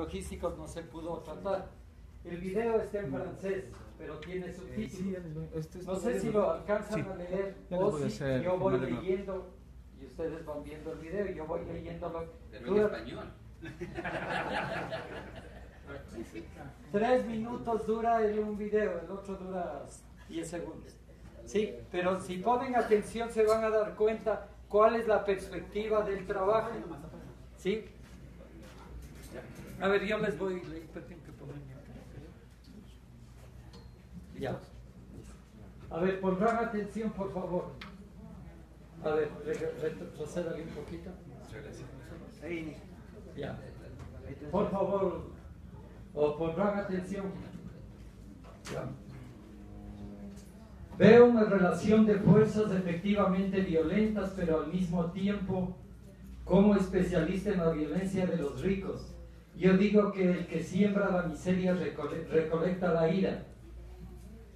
logísticos no se pudo tratar. El video está en francés, pero tiene subtítulos. Este no sé si lo alcanzan a leer o si yo voy leyendo y ustedes van viendo el video y yo voy leyéndolo. Pero en español. Tres minutos dura el un video, el otro dura 10 segundos. Sí, pero si ponen atención se van a dar cuenta cuál es la perspectiva del trabajo. ¿Sí? A ver, yo les voy, Ya. A ver, pondrán atención, por favor. A ver, retrocédale un poquito. Ya. Por favor, o pondrán atención. Veo una relación de fuerzas efectivamente violentas, pero al mismo tiempo, como especialista en la violencia de los ricos, yo digo que el que siembra la miseria recolecta la ira.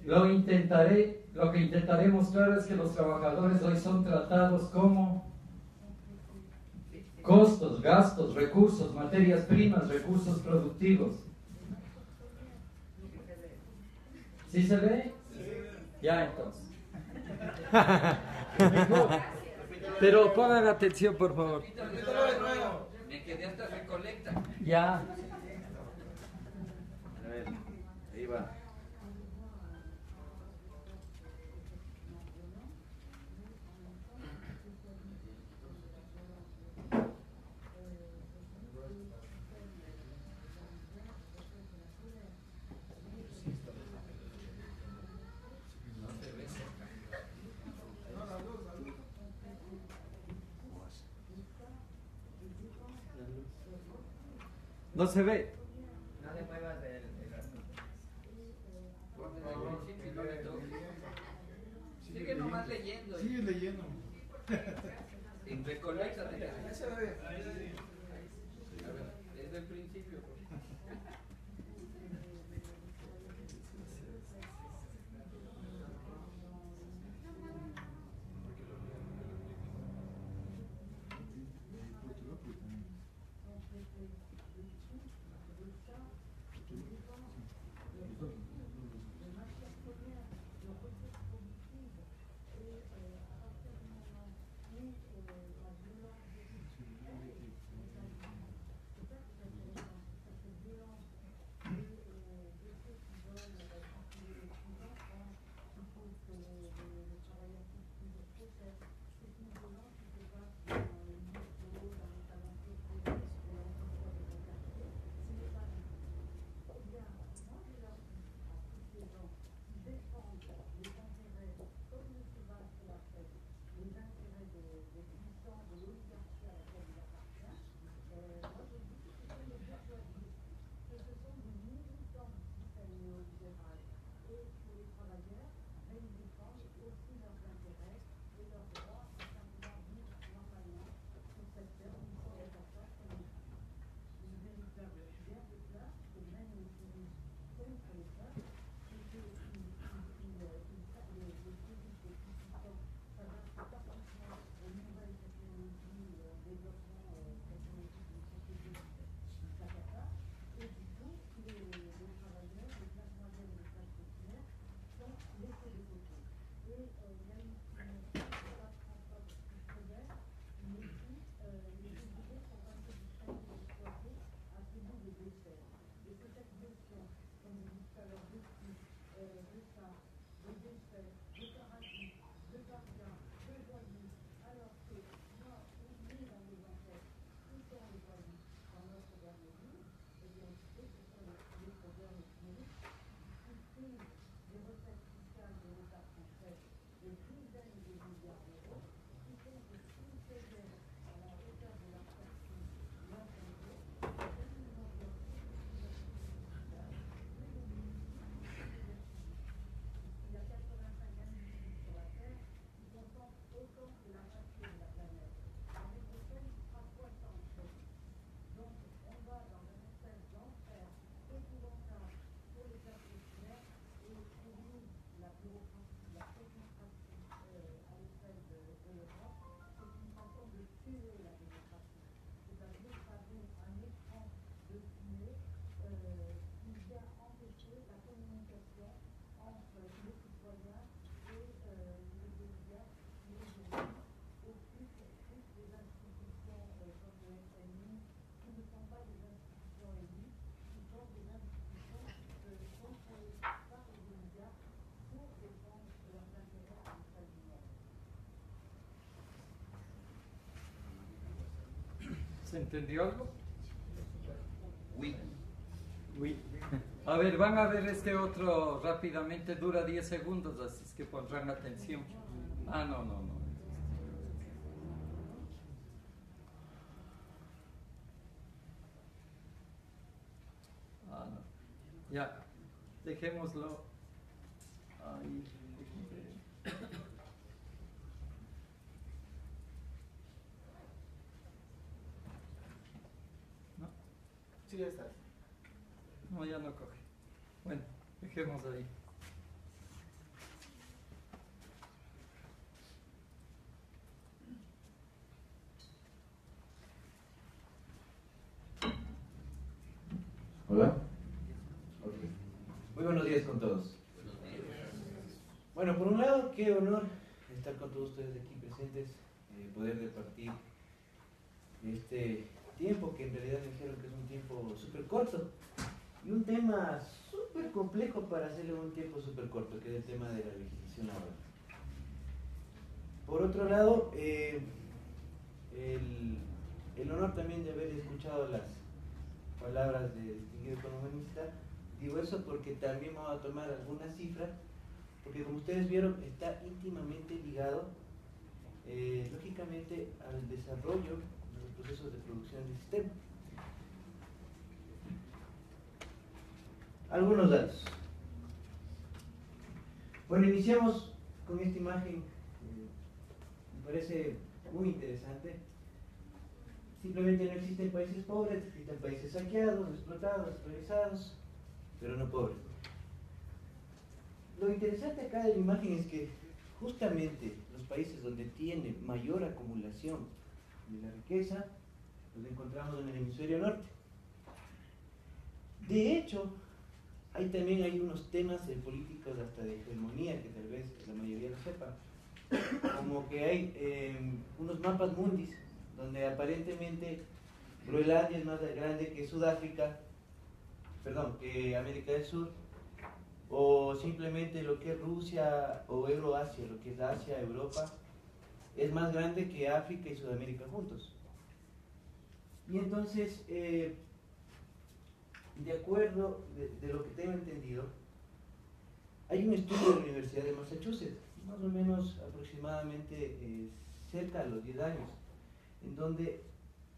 Lo intentaré, lo que intentaré mostrar es que los trabajadores hoy son tratados como costos, gastos, recursos, materias primas, recursos productivos. ¿Sí se ve? Ya entonces. Pero pongan atención, por favor. Me quedé hasta recolecta. Ya. A ver, ahí va. No se ve. ¿Se entendió algo? Oui. Oui. A ver, van a ver este otro rápidamente, dura 10 segundos, así es que pondrán atención. Ah, no, no, no. Ah, no. Ya, dejémoslo ahí. ¿No? Sí, ya está. No, ya no coge. Bueno, ahí. Hola. Muy buenos días con todos. Bueno, por un lado, qué honor estar con todos ustedes aquí presentes, eh, poder departir este tiempo que en realidad me dijeron que es un tiempo súper corto y un tema súper complejo para hacerle un tiempo súper corto, que es el tema de la legislación laboral. Por otro lado, eh, el, el honor también de haber escuchado las palabras del distinguido economista. Digo eso porque también vamos a tomar algunas cifras, porque como ustedes vieron está íntimamente ligado, eh, lógicamente, al desarrollo de los procesos de producción del sistema. Algunos datos. Bueno, iniciamos con esta imagen, eh, me parece muy interesante. Simplemente no existen países pobres, existen países saqueados, explotados, esclavizados, pero no pobres. Lo interesante acá de la imagen es que justamente los países donde tiene mayor acumulación de la riqueza, los encontramos en el hemisferio norte. De hecho, hay también hay unos temas políticos hasta de hegemonía que tal vez la mayoría lo sepa, como que hay eh, unos mapas mundis donde aparentemente Groenlandia es más grande que Sudáfrica, perdón, que América del Sur, o simplemente lo que es Rusia o Euroasia, lo que es Asia, Europa, es más grande que África y Sudamérica juntos. Y entonces, eh, de acuerdo de, lo que tengo entendido, hay un estudio de la Universidad de Massachusetts, más o menos aproximadamente eh, cerca de los 10 años, en donde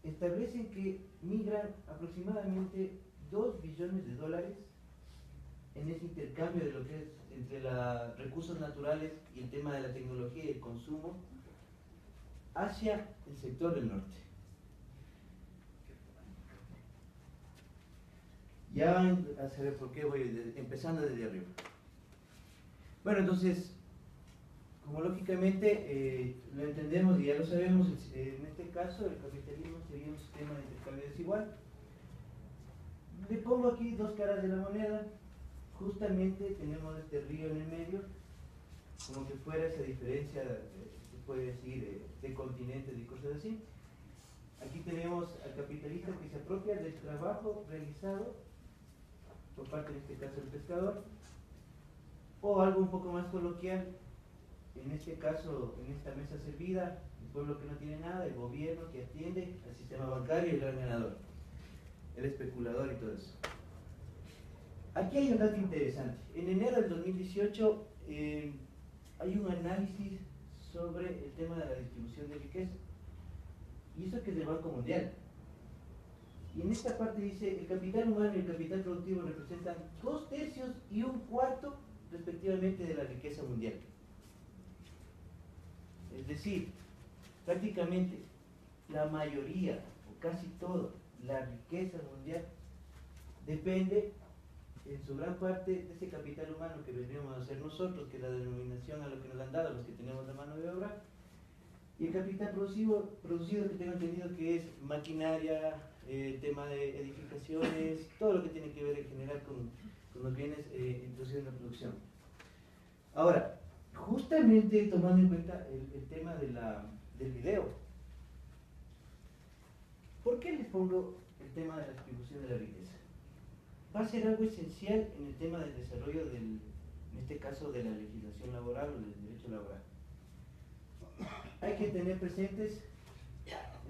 establecen que migran aproximadamente 2 billones de dólares en ese intercambio de lo que es entre los recursos naturales y el tema de la tecnología y el consumo hacia el sector del norte. Ya van a saber por qué voy empezando desde arriba. Bueno, entonces, como lógicamente eh, lo entendemos y ya lo sabemos, en este caso el capitalismo sería un sistema de intercambio desigual. Le pongo aquí dos caras de la moneda. Justamente tenemos este río en el medio, como que fuera esa diferencia, eh, se puede decir, de continentes y cosas así. Aquí tenemos al capitalista que se apropia del trabajo realizado por parte, en este caso, del pescador, o algo un poco más coloquial, en este caso, en esta mesa servida, el pueblo que no tiene nada, el gobierno que atiende al sistema bancario y el gran ganador, el especulador y todo eso. Aquí hay un dato interesante. En enero del 2018 eh, hay un análisis sobre el tema de la distribución de riqueza. Y eso que es del Banco Mundial. Y en esta parte dice, el capital humano y el capital productivo representan dos tercios y un cuarto respectivamente de la riqueza mundial. Es decir, prácticamente la mayoría, o casi todo, la riqueza mundial depende en su gran parte de ese capital humano que vendríamos a hacer nosotros, que es la denominación a lo que nos han dado los que tenemos la mano de obra, y el capital producido, producido que tengo entendido que es maquinaria, eh, tema de edificaciones, todo lo que tiene que ver en general con, los bienes eh, introducidos en la producción. Ahora, justamente tomando en cuenta el, tema del video, ¿por qué les pongo el tema de la distribución de la riqueza? Va a ser algo esencial en el tema del desarrollo del, en este caso de la legislación laboral o del derecho laboral. Hay que tener presentes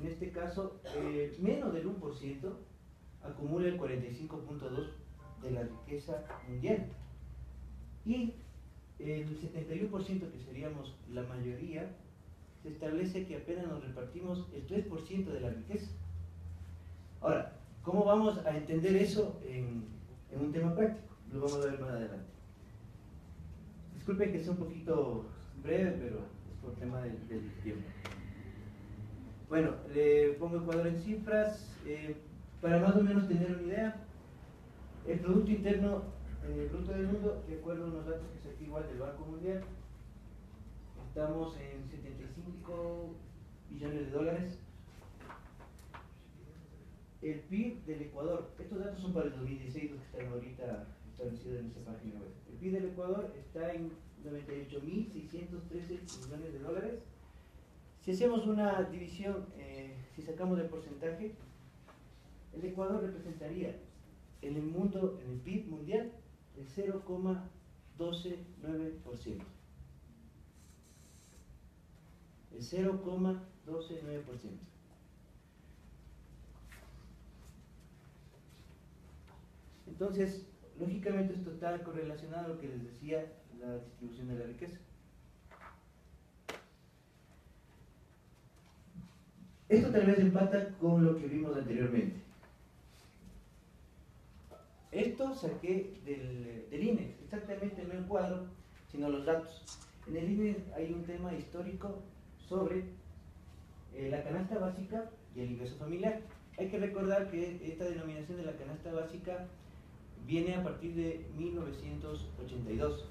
en este caso, eh, menos del 1% acumula el 45.2% de la riqueza mundial. Y el 71%, que seríamos la mayoría, se establece que apenas nos repartimos el 3% de la riqueza. Ahora, ¿cómo vamos a entender eso en, un tema práctico? Lo vamos a ver más adelante. Disculpen que sea un poquito breve, pero es por tema del, del tiempo. Bueno, le pongo el cuadro en cifras. Eh, para más o menos tener una idea, el Producto Interno eh, Bruto del Mundo, de acuerdo a unos datos que se aquí igual del Banco Mundial, estamos en 75 billones de dólares. El PIB del Ecuador, estos datos son para el 2016, los que están ahorita establecidos en esa página web. El PIB del Ecuador está en 98.613 millones de dólares. Si hacemos una división, eh, si sacamos el porcentaje, el Ecuador representaría en el mundo, en el PIB mundial, el 0,129%. El 0,129%. Entonces, lógicamente esto está correlacionado a lo que les decía la distribución de la riqueza. Esto tal vez empata con lo que vimos anteriormente. Esto saqué del, del INE, exactamente no el cuadro, sino los datos. En el INE hay un tema histórico sobre eh, la canasta básica y el ingreso familiar. Hay que recordar que esta denominación de la canasta básica viene a partir de 1982.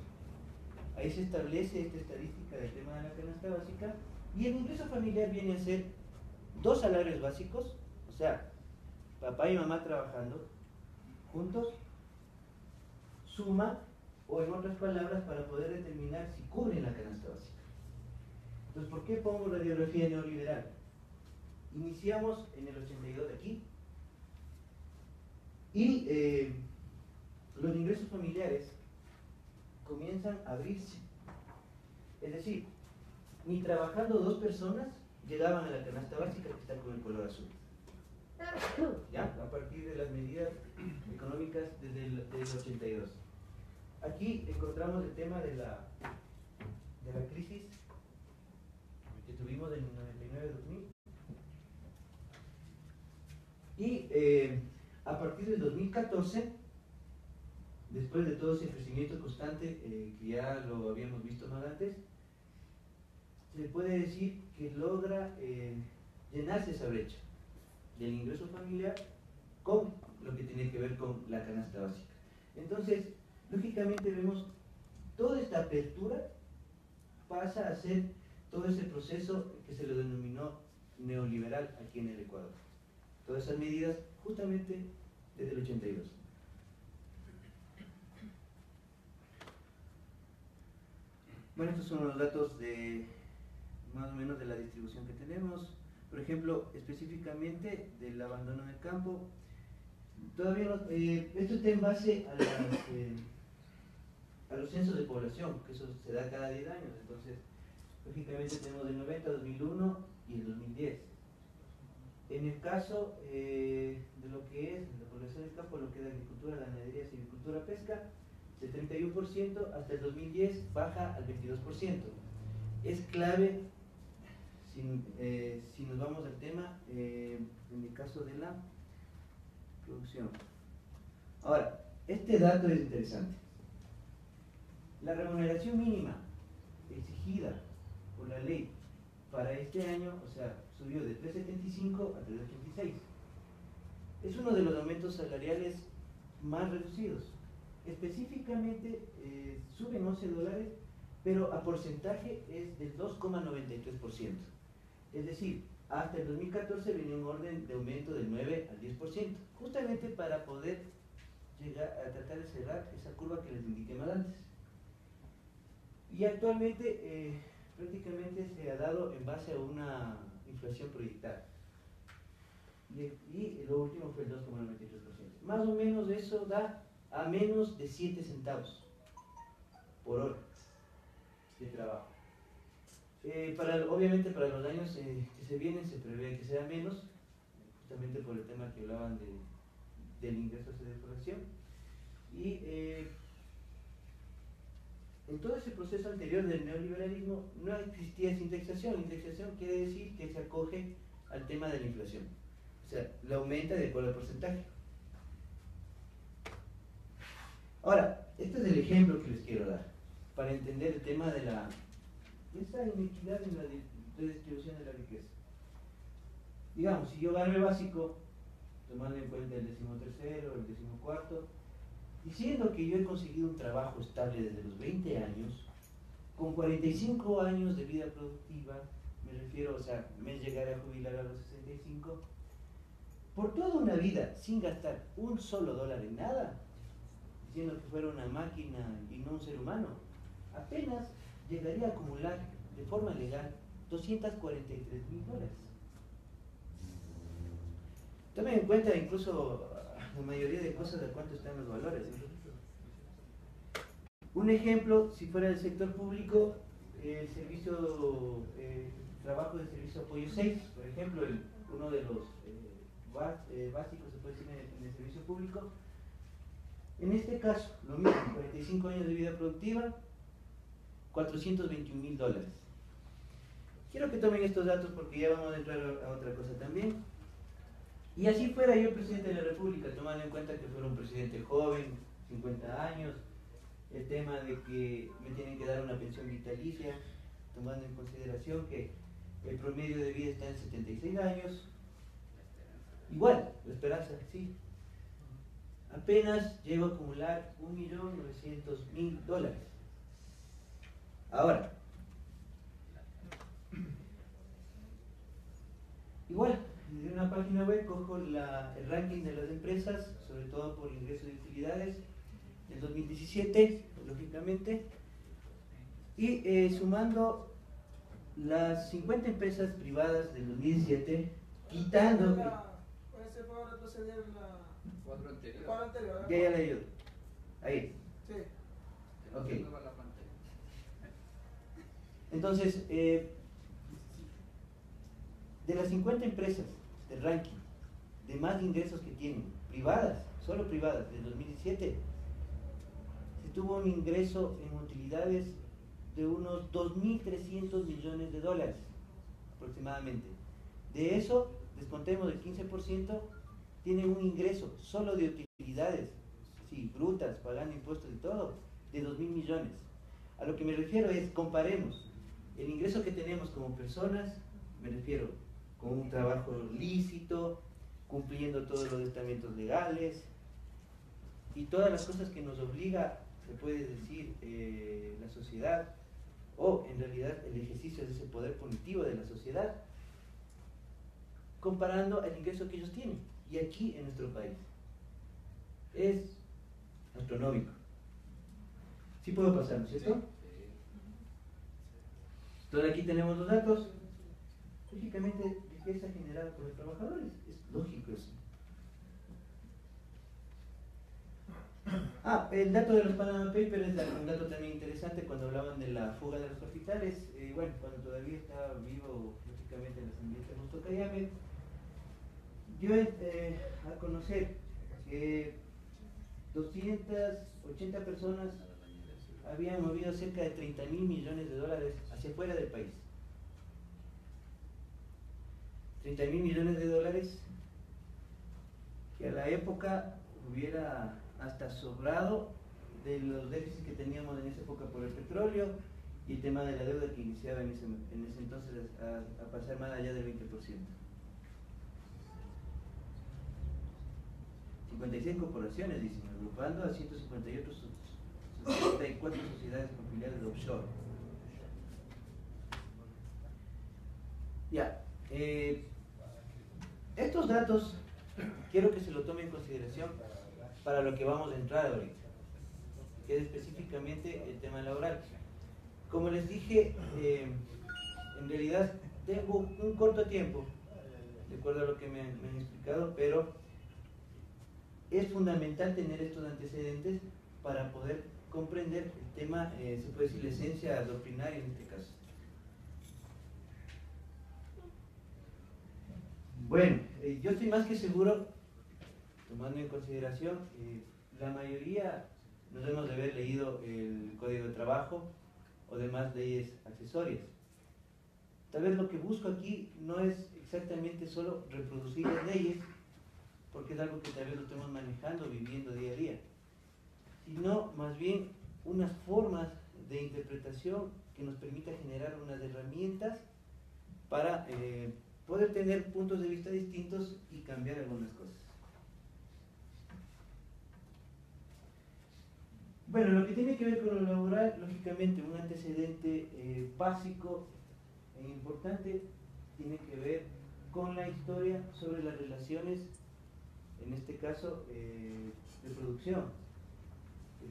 Ahí se establece esta estadística del tema de la canasta básica y el ingreso familiar viene a ser dos salarios básicos, o sea, papá y mamá trabajando juntos, suma, o en otras palabras, para poder determinar si cubren la canasta básica. Entonces, ¿por qué pongo radiografía neoliberal? Iniciamos en el 82 de aquí y eh, los ingresos familiares comienzan a abrirse. Es decir, ni trabajando dos personas llegaban a la canasta básica que está con el color azul. ¿Ya? A partir de las medidas económicas desde el, 82. Aquí encontramos el tema de la, de la crisis que tuvimos en 99-2000. Y eh, a partir del 2014, después de todo ese crecimiento constante eh, que ya lo habíamos visto más antes, se puede decir que logra eh, llenarse esa brecha del ingreso familiar con lo que tiene que ver con la canasta básica. Entonces, lógicamente vemos toda esta apertura pasa a ser todo ese proceso que se lo denominó neoliberal aquí en el Ecuador. Todas esas medidas justamente desde el 82. Bueno, estos son los datos de más o menos de la distribución que tenemos. Por ejemplo, específicamente del abandono del campo. Todavía eh, esto está en base a, eh, a los censos de población, que eso se da cada 10 años. Entonces, lógicamente tenemos el 90, 2001 y el 2010. En el caso eh, de lo que es la población del campo, lo que es agricultura, ganadería, silvicultura, pesca, de 31% hasta el 2010 baja al 22%. Es clave eh, si, nos vamos al tema, eh, en el caso de la producción. Ahora, este dato es interesante. La remuneración mínima exigida por la ley para este año, o sea, subió de 3.75 a 3.86. Es uno de los aumentos salariales más reducidos. Específicamente eh, suben 11 dólares, pero a porcentaje es del 2,93%. Es decir, hasta el 2014 venía un orden de aumento del 9 al 10%, justamente para poder llegar a tratar de cerrar esa curva que les indiqué más antes. Y actualmente eh, prácticamente se ha dado en base a una inflación proyectada. Y, lo último fue el 2,93%. Más o menos eso da a menos de 7 centavos por hora de trabajo. Eh, para, obviamente para los años eh, que se vienen se prevé que sea menos, justamente por el tema que hablaban de, del ingreso de deflación. Y eh, en todo ese proceso anterior del neoliberalismo no existía esa indexación. Indexación quiere decir que se acoge al tema de la inflación. O sea, la aumenta de acuerdo al porcentaje. Ahora, este es el ejemplo que les quiero dar para entender el tema de la esa inequidad en la redistribución de la riqueza. Digamos, si yo gano el básico, tomando en cuenta el decimotercero, el decimocuarto, diciendo que yo he conseguido un trabajo estable desde los 20 años, con 45 años de vida productiva, me refiero, o sea, me llegaré a jubilar a los 65, por toda una vida sin gastar un solo dólar en nada, diciendo que fuera una máquina y no un ser humano, apenas llegaría a acumular de forma legal 243 mil dólares. Tomen en cuenta incluso la mayoría de cosas de cuánto están los valores. Un ejemplo, si fuera del sector público, el servicio, eh, trabajo de servicio apoyo 6, por ejemplo, uno de los eh, eh, básicos se puede decir en, en el servicio público. En este caso, lo mismo, 45 años de vida productiva, 421 mil dólares. Quiero que tomen estos datos porque ya vamos a entrar a otra cosa también. Y así fuera yo presidente de la República, tomando en cuenta que fuera un presidente joven, 50 años, el tema de que me tienen que dar una pensión vitalicia, tomando en consideración que el promedio de vida está en 76 años. Igual, la esperanza, sí. Apenas llego a acumular 1.900.000 dólares. Ahora, igual, de una página web cojo la, el ranking de las empresas, sobre todo por ingreso de utilidades, del 2017, lógicamente, y eh, sumando las 50 empresas privadas del 2017, quitando... ¿Puede puede retroceder la cuadro anterior? Ya, ya le ayudo. Ahí. Sí. Ok. No va la pantalla. Entonces, eh, de las 50 empresas del ranking de más ingresos que tienen, privadas, solo privadas, del 2017, se tuvo un ingreso en utilidades de unos 2.300 millones de dólares aproximadamente. De eso, descontemos el 15%, tienen un ingreso solo de utilidades, sí, brutas, pagando impuestos y todo, de 2.000 millones. A lo que me refiero es, comparemos el ingreso que tenemos como personas, me refiero con un trabajo lícito, cumpliendo todos los estamentos legales y todas las cosas que nos obliga, se puede decir, eh, la sociedad, o en realidad el ejercicio de ese poder punitivo de la sociedad, comparando el ingreso que ellos tienen, y aquí en nuestro país. Es astronómico. ¿Sí puedo pasar, ¿no cierto? Aquí tenemos los datos. Lógicamente, riqueza generada por los trabajadores. Es lógico eso. Ah, el dato de los Panama Papers es un dato también interesante cuando hablaban de la fuga de los capitales. Eh, bueno, cuando todavía estaba vivo, lógicamente, Asamblea de Justo Cayame, yo eh, a conocer que 280 personas habían movido cerca de 30 mil millones de dólares hacia fuera del país. 30 mil millones de dólares que a la época hubiera hasta sobrado de los déficits que teníamos en esa época por el petróleo y el tema de la deuda que iniciaba en ese, en ese entonces a, pasar más allá del 20%. 56 corporaciones, dicen, agrupando a 158 64 sociedades con de offshore. Ya, eh, estos datos quiero que se lo tome en consideración para lo que vamos a entrar ahorita, que es específicamente el tema laboral. Como les dije, eh, en realidad tengo un corto tiempo, de acuerdo a lo que me han explicado, pero es fundamental tener estos antecedentes para poder comprender el tema, eh, se puede decir, la esencia doctrinaria en este caso. Bueno, eh, yo estoy más que seguro, tomando en consideración, la mayoría nos hemos de haber leído el Código de Trabajo o demás leyes accesorias. Tal vez lo que busco aquí no es exactamente solo reproducir las leyes, porque es algo que tal vez lo estemos manejando, viviendo día a día sino más bien unas formas de interpretación que nos permita generar unas herramientas para eh, poder tener puntos de vista distintos y cambiar algunas cosas. Bueno, lo que tiene que ver con lo laboral, lógicamente un antecedente eh, básico e importante tiene que ver con la historia sobre las relaciones, en este caso, eh, de producción.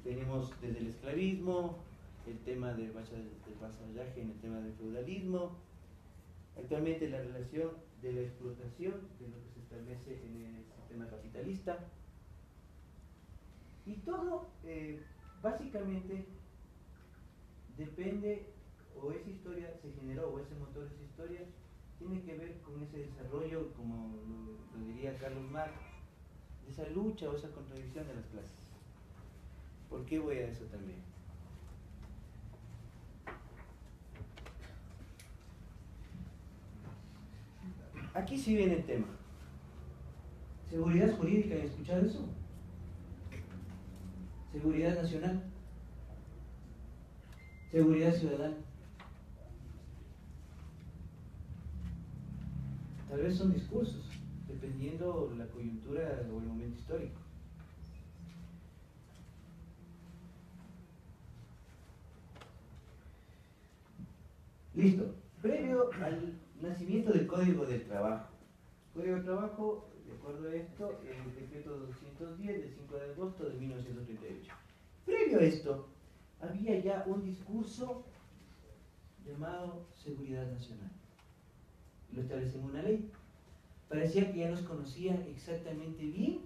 Tenemos desde el esclavismo, el tema del vasallaje en el tema del feudalismo, actualmente la relación de la explotación, de lo que se establece en el sistema capitalista, y todo eh, básicamente depende, o esa historia se generó, o ese motor de esa historia, tiene que ver con ese desarrollo, como lo, lo diría Carlos Marx, de esa lucha o esa contradicción de las clases. ¿Por qué voy a eso también? Aquí sí viene el tema. Seguridad jurídica, ¿han escuchado eso? Seguridad nacional. Seguridad ciudadana. Tal vez son discursos, dependiendo la coyuntura o el momento histórico. Listo. Previo al nacimiento del Código del Trabajo. Código del Trabajo, de acuerdo a esto, el decreto 210 del 5 de agosto de 1938. Previo a esto, había ya un discurso llamado Seguridad Nacional. Lo establece en una ley. Parecía que ya nos conocían exactamente bien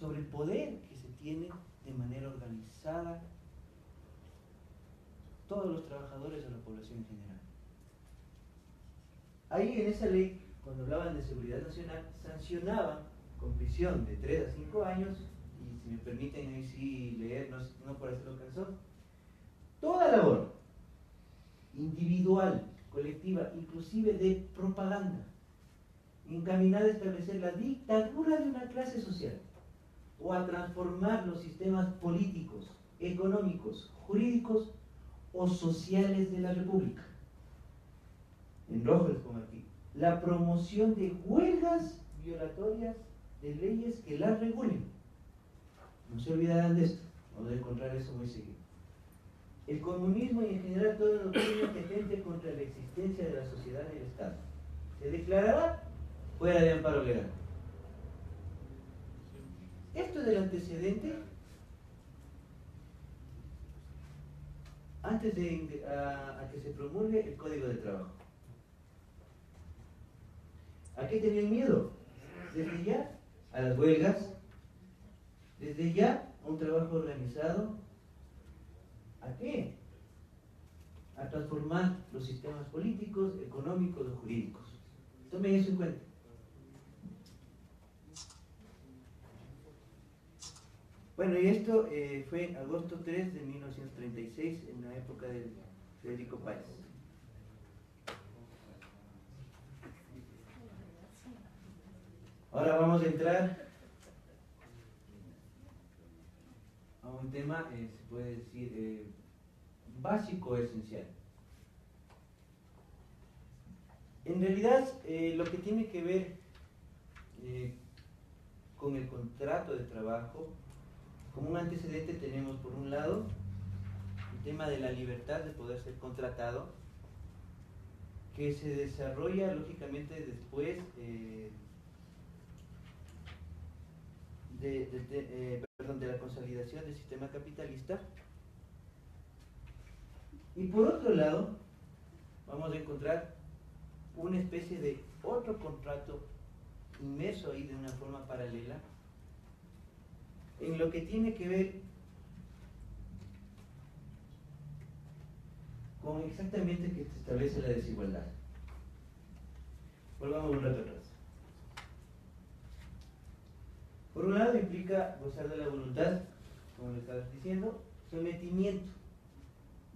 sobre el poder que se tiene de manera organizada todos los trabajadores de la población en general. Ahí en esa ley, cuando hablaban de seguridad nacional, sancionaban con prisión de 3 a 5 años, y si me permiten ahí sí leer, no, no por hacerlo cansón, toda labor individual, colectiva, inclusive de propaganda, encaminada a establecer la dictadura de una clase social o a transformar los sistemas políticos, económicos, jurídicos o sociales de la República. En rojo les pongo aquí. La promoción de huelgas violatorias de leyes que las regulen. No se olvidarán de esto, vamos a encontrar eso muy seguido. El comunismo y en general todo doctrina que atente contra la existencia de la sociedad y el Estado se declarará fuera de amparo legal. Esto es el antecedente antes de a, que se promulgue el Código de Trabajo. ¿A qué tenían miedo? Desde ya a las huelgas, desde ya a un trabajo organizado. ¿A qué? A transformar los sistemas políticos, económicos o jurídicos. Tomen eso en cuenta. Bueno, y esto eh, fue agosto 3 de 1936, en la época de Federico Páez. Ahora vamos a entrar a un tema, eh, se puede decir, eh, básico, esencial. En realidad, eh, lo que tiene que ver con el contrato de trabajo, como un antecedente tenemos por un lado el tema de la libertad de poder ser contratado, que se desarrolla lógicamente después eh, de, eh, de la consolidación del sistema capitalista. Y por otro lado, vamos a encontrar una especie de otro contrato inmerso ahí de una forma paralela en lo que tiene que ver con exactamente que se establece la desigualdad. volvamos un rato atrás. Por un lado implica gozar de la voluntad, como le estabas diciendo, sometimiento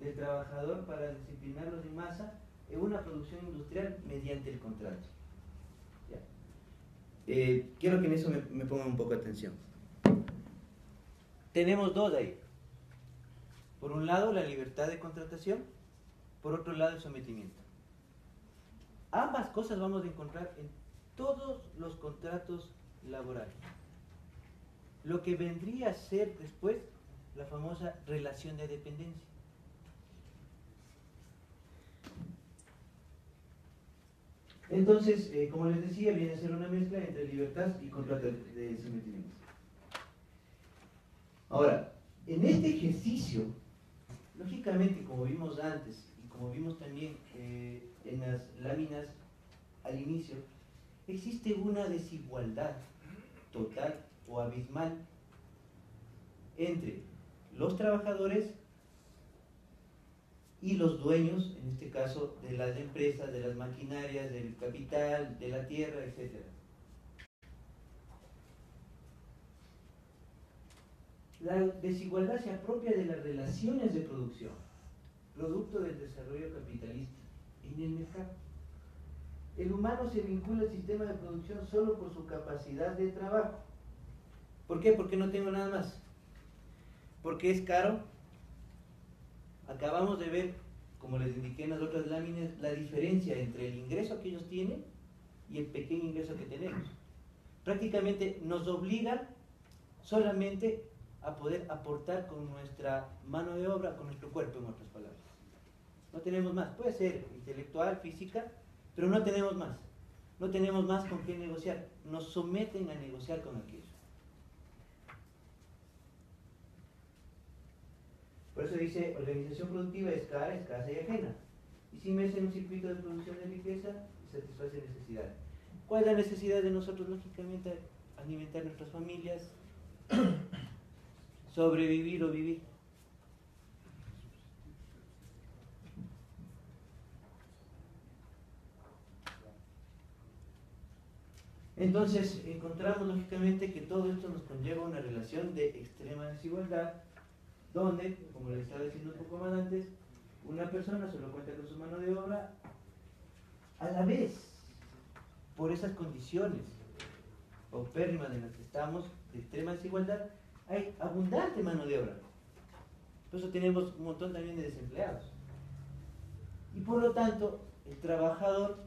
del trabajador para disciplinarlos en masa en una producción industrial mediante el contrato. Eh, quiero que en eso me, me pongan un poco de atención. Tenemos dos ahí. Por un lado, la libertad de contratación, por otro lado, el sometimiento. Ambas cosas vamos a encontrar en todos los contratos laborales. Lo que vendría a ser después la famosa relación de dependencia. Entonces, eh, como les decía, viene a ser una mezcla entre libertad y contrato de sometimiento. Ahora, en este ejercicio, lógicamente, como vimos antes y como vimos también eh, en las láminas al inicio, existe una desigualdad total o abismal entre los trabajadores y los dueños, en este caso, de las empresas, de las maquinarias, del capital, de la tierra, etc. La desigualdad se apropia de las relaciones de producción, producto del desarrollo capitalista en el mercado. El humano se vincula al sistema de producción solo por su capacidad de trabajo. ¿Por qué? Porque no tengo nada más. Porque es caro. Acabamos de ver, como les indiqué en las otras láminas, la diferencia entre el ingreso que ellos tienen y el pequeño ingreso que tenemos. Prácticamente nos obliga solamente a poder aportar con nuestra mano de obra, con nuestro cuerpo, en otras palabras. No tenemos más. Puede ser intelectual, física, pero no tenemos más. No tenemos más con qué negociar. Nos someten a negociar con aquello. Por eso dice, organización productiva es cara, escasa y ajena. Y si me en un circuito de producción de riqueza, satisface necesidades. ¿Cuál es la necesidad de nosotros, lógicamente? Alimentar nuestras familias, sobrevivir o vivir. Entonces encontramos lógicamente que todo esto nos conlleva una relación de extrema desigualdad, donde, como les estaba diciendo un poco más antes, una persona solo cuenta con su mano de obra, a la vez, por esas condiciones opérrimas en las que estamos, de extrema desigualdad, hay abundante mano de obra. Por eso tenemos un montón también de desempleados. Y por lo tanto, el trabajador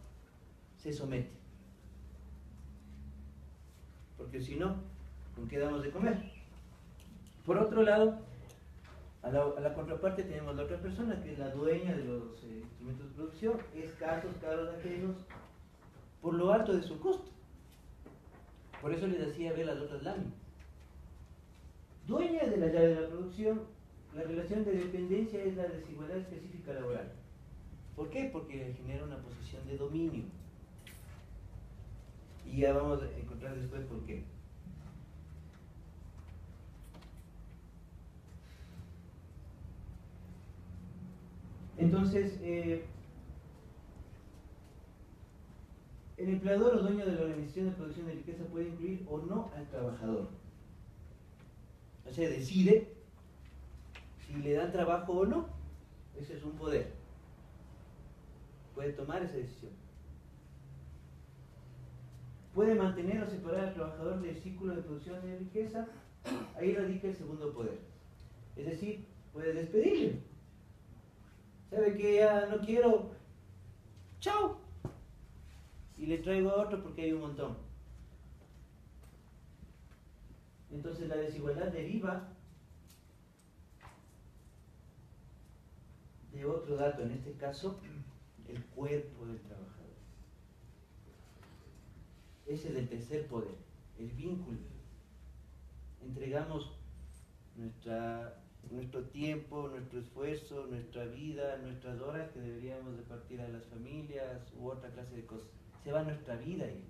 se somete. Porque si no, ¿con qué damos de comer? Por otro lado, a la, contraparte tenemos la otra persona que es la dueña de los eh, instrumentos de producción, escasos, caros, aquellos, por lo alto de su costo. Por eso les decía ver las otras láminas dueña de la llave de la producción, la relación de dependencia es la desigualdad específica laboral. ¿Por qué? Porque genera una posición de dominio. Y ya vamos a encontrar después por qué. Entonces, eh, el empleador o dueño de la organización de producción de riqueza puede incluir o no al trabajador se decide si le dan trabajo o no. Ese es un poder. Puede tomar esa decisión. Puede mantener o separar al trabajador del círculo de producción de riqueza. Ahí radica el segundo poder. Es decir, puede despedirle. ¿Sabe que ya no quiero? ¡Chao! Y le traigo a otro porque hay un montón. Entonces la desigualdad deriva de otro dato, en este caso, el cuerpo del trabajador. Ese es el tercer poder, el vínculo. Entregamos nuestra, nuestro tiempo, nuestro esfuerzo, nuestra vida, nuestras horas que deberíamos de partir a las familias u otra clase de cosas. Se va nuestra vida ahí.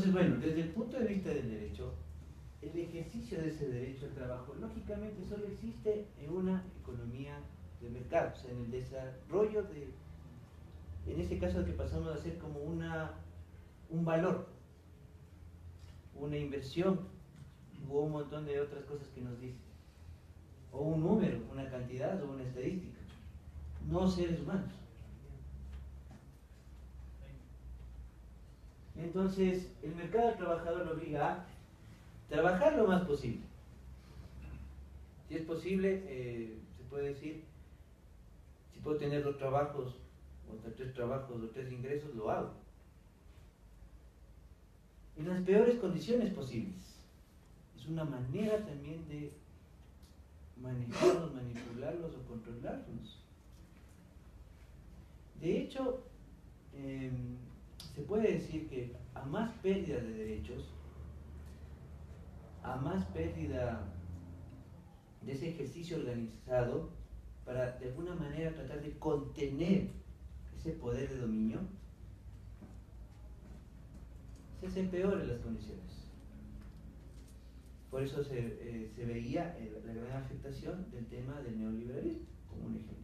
Entonces, bueno, desde el punto de vista del derecho, el ejercicio de ese derecho al trabajo, lógicamente, solo existe en una economía de mercado, o sea, en el desarrollo de, en ese caso que pasamos a ser como una, un valor, una inversión o un montón de otras cosas que nos dicen, o un número, una cantidad o una estadística, no seres humanos. Entonces, el mercado trabajador lo obliga a trabajar lo más posible. Si es posible, eh, se puede decir, si puedo tener dos trabajos, o tres trabajos, o tres ingresos, lo hago. En las peores condiciones posibles. Es una manera también de manejarlos, manipularlos o controlarlos. De hecho, em, se puede decir que a más pérdida de derechos, a más pérdida de ese ejercicio organizado para de alguna manera tratar de contener ese poder de dominio, se hacen peores las condiciones. Por eso se, eh, se veía la gran afectación del tema del neoliberalismo, como un ejemplo.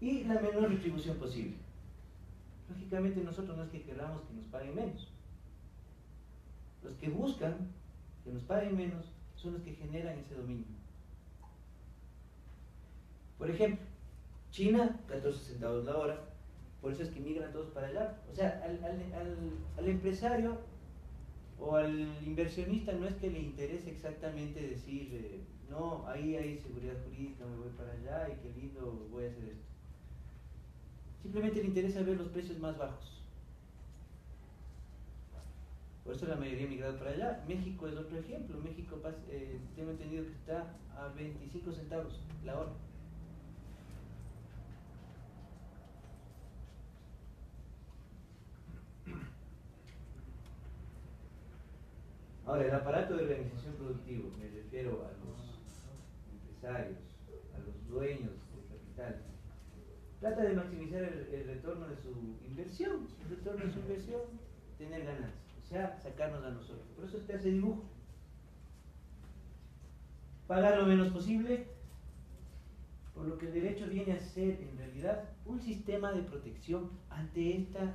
Y la menor retribución posible. Lógicamente nosotros no es que queramos que nos paguen menos. Los que buscan que nos paguen menos son los que generan ese dominio. Por ejemplo, China, 14 centavos la hora, por eso es que migran todos para allá. O sea, al, al, empresario o al inversionista no es que le interese exactamente decir, eh, no, ahí hay seguridad jurídica, me voy para allá y qué lindo voy a hacer esto. Simplemente le interesa ver los precios más bajos. Por eso la mayoría ha migrado para allá. México es otro ejemplo. México, eh, tengo entendido que está a 25 centavos la hora. Ahora, el aparato de organización productivo, me refiero a los empresarios, a los dueños del capital, trata de maximizar el, retorno de su inversión, el retorno de su inversión, tener ganancias, o sea, sacarnos a nosotros. Por eso este hace dibujo. Pagar lo menos posible, por lo que el derecho viene a ser en realidad un sistema de protección ante esta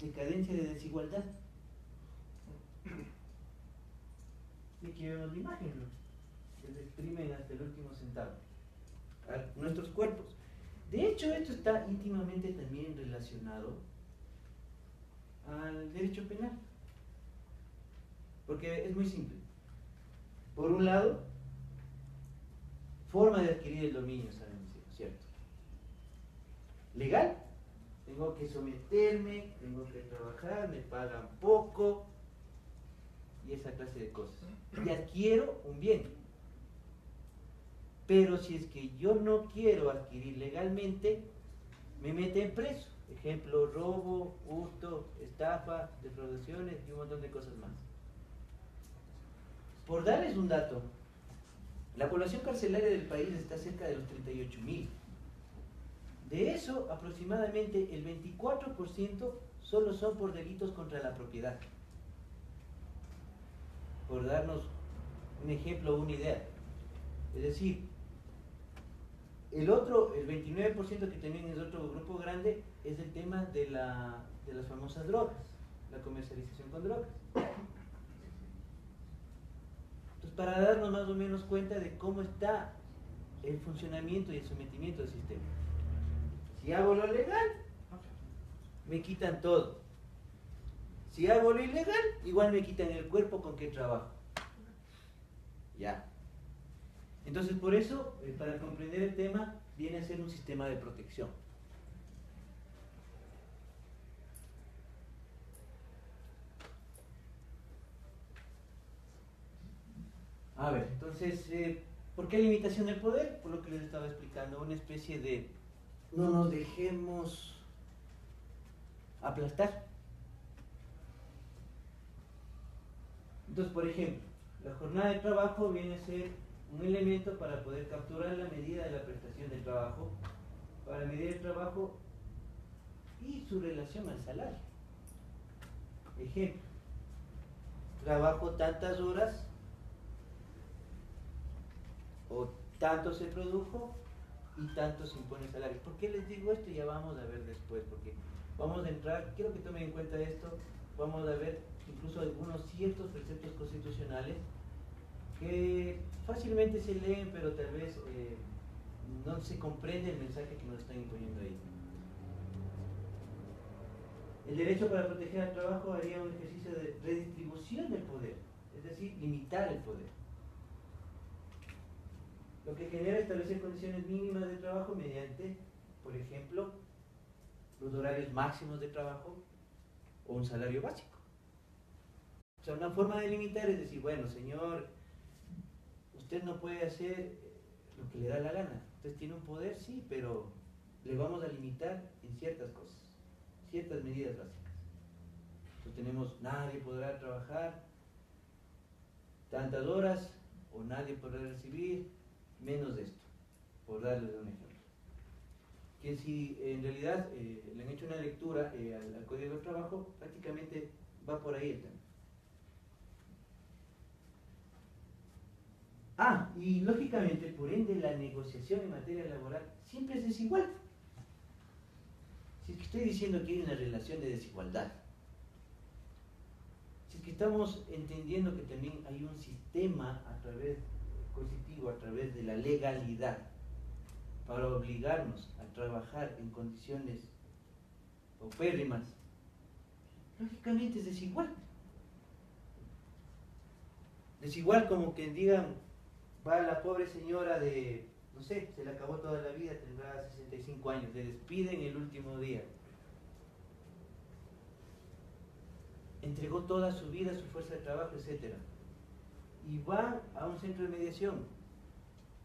decadencia de desigualdad. Y aquí vemos la imagen, que se exprimen hasta el último centavo. A nuestros cuerpos. De hecho, esto está íntimamente también relacionado al derecho penal. Porque es muy simple. Por un lado, forma de adquirir el dominio, sabemos, ¿cierto? Legal, tengo que someterme, tengo que trabajar, me pagan poco y esa clase de cosas. Y adquiero un bien. Pero si es que yo no quiero adquirir legalmente, me meten preso. Ejemplo, robo, hurto, estafa, defraudaciones y un montón de cosas más. Por darles un dato, la población carcelaria del país está cerca de los 38 mil. De eso, aproximadamente el 24% solo son por delitos contra la propiedad. Por darnos un ejemplo una idea. Es decir, el otro, el 29% que también es otro grupo grande, es el tema de, la, de las famosas drogas, la comercialización con drogas. Entonces, para darnos más o menos cuenta de cómo está el funcionamiento y el sometimiento del sistema. Si hago lo legal, me quitan todo. Si hago lo ilegal, igual me quitan el cuerpo con que trabajo. Ya. Entonces, por eso, eh, para comprender el tema, viene a ser un sistema de protección. A ver, entonces, eh, ¿por qué limitación del poder? Por lo que les estaba explicando, una especie de no nos dejemos aplastar. Entonces, por ejemplo, la jornada de trabajo viene a ser un elemento para poder capturar la medida de la prestación del trabajo, para medir el trabajo y su relación al salario. Ejemplo, trabajo tantas horas o tanto se produjo y tanto se impone salario. ¿Por qué les digo esto? Ya vamos a ver después, porque vamos a entrar, quiero que tomen en cuenta esto, vamos a ver incluso algunos ciertos preceptos constitucionales que fácilmente se leen, pero tal vez eh, no se comprende el mensaje que nos están imponiendo ahí. El derecho para proteger al trabajo haría un ejercicio de redistribución del poder, es decir, limitar el poder. Lo que genera establecer condiciones mínimas de trabajo mediante, por ejemplo, los horarios máximos de trabajo o un salario básico. O sea, una forma de limitar es decir, bueno, señor, usted no puede hacer lo que le da la gana. Usted tiene un poder, sí, pero le vamos a limitar en ciertas cosas, ciertas medidas básicas. Entonces tenemos, nadie podrá trabajar tantas horas o nadie podrá recibir menos de esto, por darles un ejemplo. Que si en realidad eh, le han hecho una lectura eh, al, al, Código de Trabajo, prácticamente va por ahí el tema. Ah, y lógicamente, por ende, la negociación en materia laboral siempre es desigual. Si es que estoy diciendo que hay una relación de desigualdad, si es que estamos entendiendo que también hay un sistema a través positivo, a través de la legalidad, para obligarnos a trabajar en condiciones opérrimas, lógicamente es desigual. Desigual como que digan, va la pobre señora de, no sé, se le acabó toda la vida, tendrá 65 años, le despiden el último día. Entregó toda su vida, su fuerza de trabajo, etc. Y va a un centro de mediación.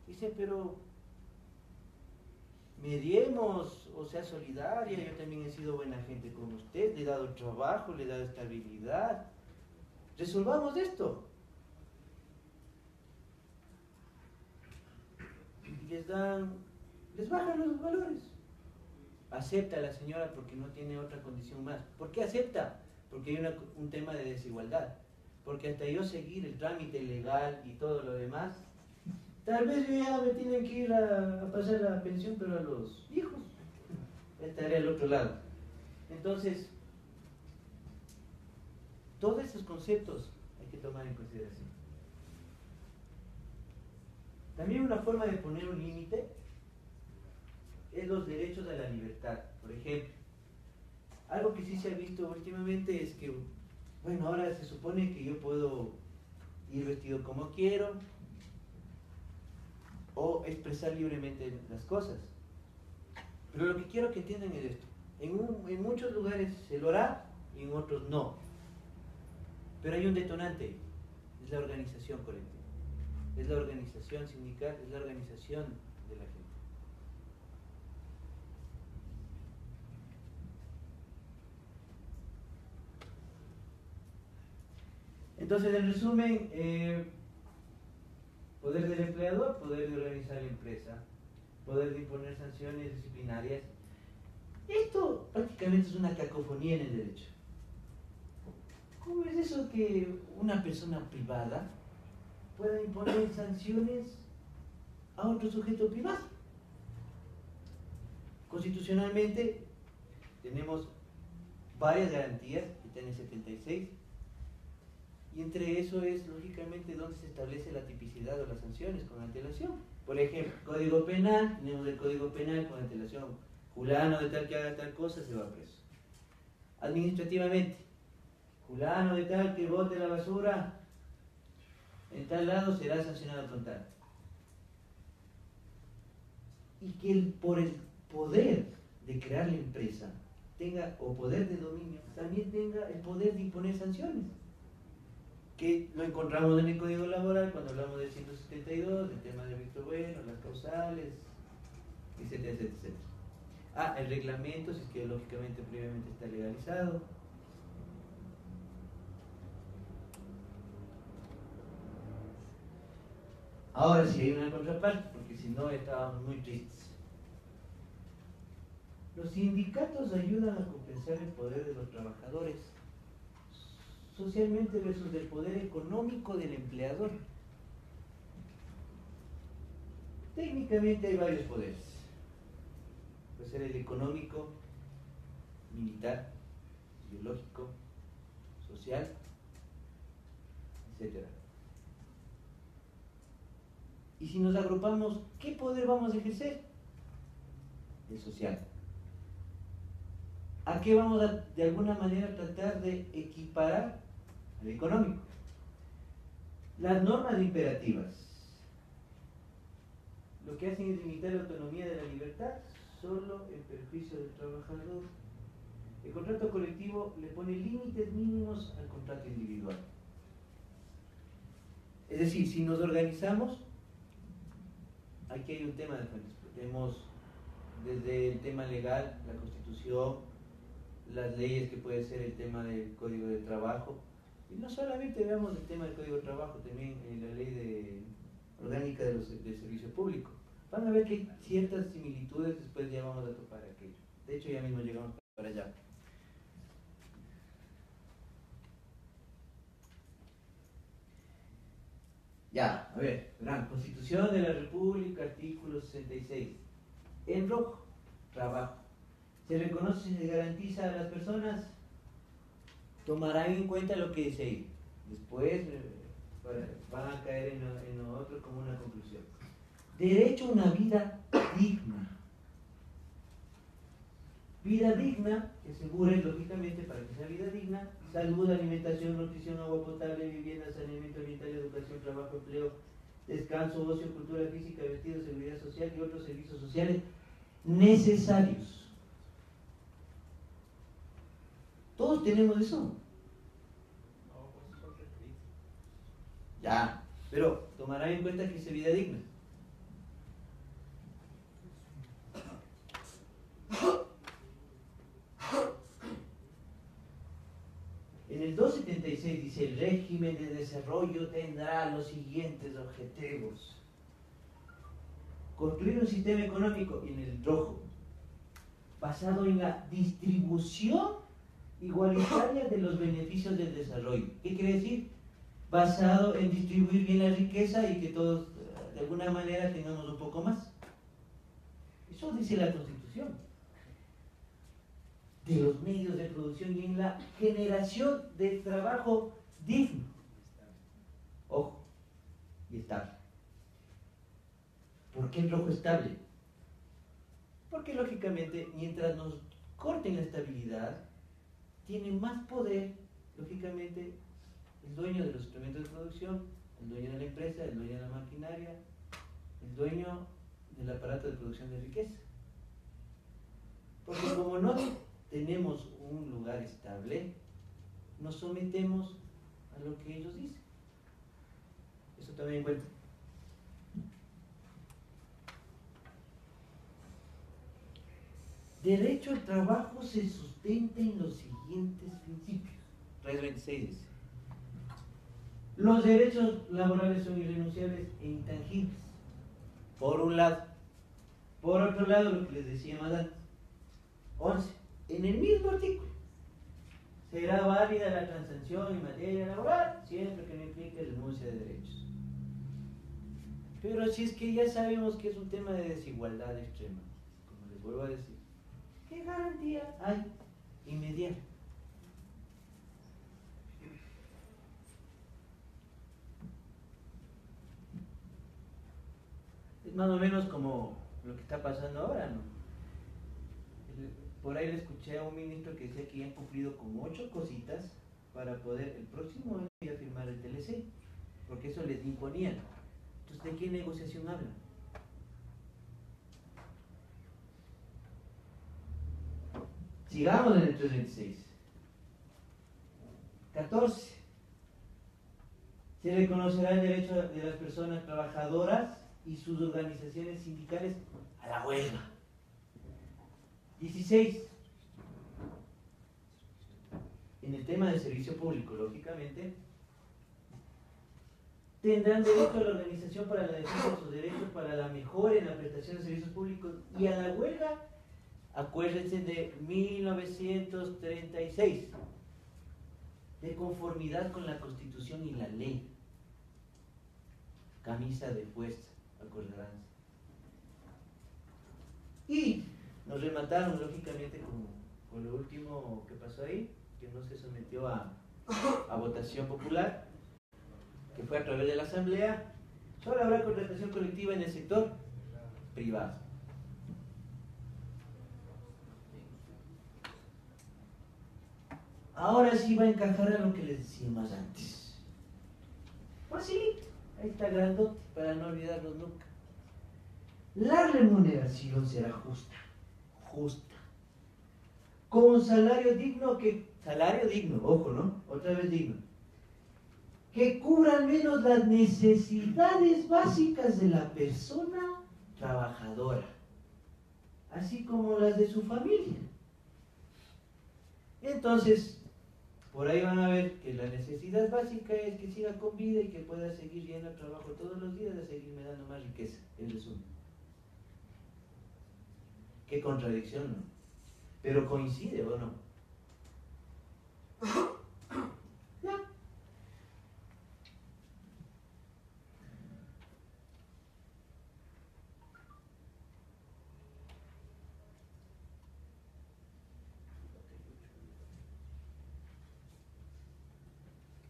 Dice, pero mediemos, o sea, solidaria, yo también he sido buena gente con usted, le he dado trabajo, le he dado estabilidad. Resolvamos esto. Les dan, les bajan los valores. Acepta a la señora porque no tiene otra condición más. ¿Por qué acepta? Porque hay un tema de desigualdad. Porque hasta yo seguir el trámite legal y todo lo demás, tal vez yo ya me tienen que ir a, a pasar la pensión, pero a los hijos. Estaré al otro lado. Entonces, todos esos conceptos hay que tomar en consideración. También una forma de poner un límite es los derechos a la libertad. Por ejemplo, algo que sí se ha visto últimamente es que, bueno, ahora se supone que yo puedo ir vestido como quiero o expresar libremente las cosas. Pero lo que quiero que entiendan es esto. En, en muchos lugares se lo hará y en otros no. Pero hay un detonante, es la organización colectiva es la organización sindical, es la organización de la gente. Entonces, en resumen, eh, poder del empleador, poder de organizar la empresa, poder de imponer sanciones disciplinarias. Esto prácticamente es una cacofonía en el derecho. ¿Cómo es eso que una persona privada pueda imponer sanciones a otro sujeto privado. Constitucionalmente tenemos varias garantías, está en el 76, y entre eso es lógicamente donde se establece la tipicidad o las sanciones con antelación. Por ejemplo, Código Penal, tenemos el Código Penal con antelación. Fulano de tal que haga tal cosa se va preso. Administrativamente, fulano de tal que bote la basura en tal lado será sancionado con tal. Y que el, por el poder de crear la empresa tenga, o poder de dominio, también tenga el poder de imponer sanciones. Que lo encontramos en el Código Laboral cuando hablamos del 172, el tema del visto bueno, las causales, etcétera, etcétera. Ah, el reglamento, si es que lógicamente previamente está legalizado Ahora sí hay una contraparte, porque si no estábamos muy tristes. Los sindicatos ayudan a compensar el poder de los trabajadores socialmente versus del poder económico del empleador. Técnicamente hay varios poderes. Puede ser el económico, militar, biológico, social, etc. Y si nos agrupamos, ¿qué poder vamos a ejercer? El social. ¿A qué vamos a, de alguna manera, tratar de equiparar al económico? Las normas imperativas. Lo que hacen es limitar la autonomía de la libertad solo en perjuicio del trabajador. El contrato colectivo le pone límites mínimos al contrato individual. Es decir, si nos organizamos, aquí hay un tema de Tenemos desde el tema legal, la constitución, las leyes que puede ser el tema del código de trabajo. Y no solamente veamos el tema del código de trabajo, también en la ley de, orgánica de los, del servicio público. Van a ver que hay ciertas similitudes, después ya vamos a topar aquello. De hecho, ya mismo llegamos para allá. Ya, a ver, verán, Constitución de la República, artículo 66. En rojo, trabajo. Se reconoce y se garantiza a las personas, tomarán en cuenta lo que dice ahí. Después eh, van a caer en lo, en lo otro como una conclusión. Derecho a una vida digna. Vida digna, que asegure, lógicamente, para que sea vida digna, salud, alimentación, nutrición, agua potable, vivienda, saneamiento ambiental, educación, trabajo, empleo, descanso, ocio, cultura física, vestido, seguridad social y otros servicios sociales necesarios. Todos tenemos eso. Ya, pero tomará en cuenta que es vida digna. En el 276 dice, el régimen de desarrollo tendrá los siguientes objetivos. Construir un sistema económico en el rojo, basado en la distribución igualitaria de los beneficios del desarrollo. ¿Qué quiere decir? Basado en distribuir bien la riqueza y que todos de alguna manera tengamos un poco más. Eso dice la Constitución de los medios de producción y en la generación de trabajo digno. Ojo, y estable. ¿Por qué el rojo estable? Porque lógicamente mientras nos corten la estabilidad, tiene más poder, lógicamente, el dueño de los instrumentos de producción, el dueño de la empresa, el dueño de la maquinaria, el dueño del aparato de producción de riqueza. Porque como no tenemos un lugar estable, nos sometemos a lo que ellos dicen. Eso también en cuenta. Derecho al trabajo se sustenta en los siguientes principios. 326 dice. Los derechos laborales son irrenunciables e intangibles. Por un lado. Por otro lado, lo que les decía más antes. 11 en el mismo artículo. Será válida la transacción en materia laboral siempre que no implique renuncia de derechos. Pero si es que ya sabemos que es un tema de desigualdad extrema, como les vuelvo a decir, ¿qué garantía hay inmediata? Es más o menos como lo que está pasando ahora, ¿no? Por ahí le escuché a un ministro que decía que ya han cumplido con ocho cositas para poder el próximo año ya firmar el TLC, porque eso les imponía. Entonces, ¿de qué negociación hablan? Sigamos en el 326. 14. Se reconocerá el derecho de las personas trabajadoras y sus organizaciones sindicales a la huelga. 16. En el tema del servicio público, lógicamente, tendrán derecho a la organización para la defensa de sus derechos, para la mejora en la prestación de servicios públicos y a la huelga, acuérdense de 1936. de conformidad con la Constitución y la ley. Camisa de fuerza, acordarán. Y nos remataron, lógicamente, con, lo último que pasó ahí, que no se sometió a, votación popular, que fue a través de la Asamblea. Solo habrá contratación colectiva en el sector privado. Ahora sí va a encajar a lo que les decíamos antes. Facilito. Ahí está grandote para no olvidarnos nunca. La remuneración será justa. Justa. Con salario digno que. Salario digno, ojo, ¿no? Otra vez digno. Que cubra al menos las necesidades básicas de la persona trabajadora. Así como las de su familia. Entonces, por ahí van a ver que la necesidad básica es que siga con vida y que pueda seguir yendo al trabajo todos los días de seguirme dando más riqueza, en resumen. Qué contradicción, ¿no? Pero coincide o no. Ya.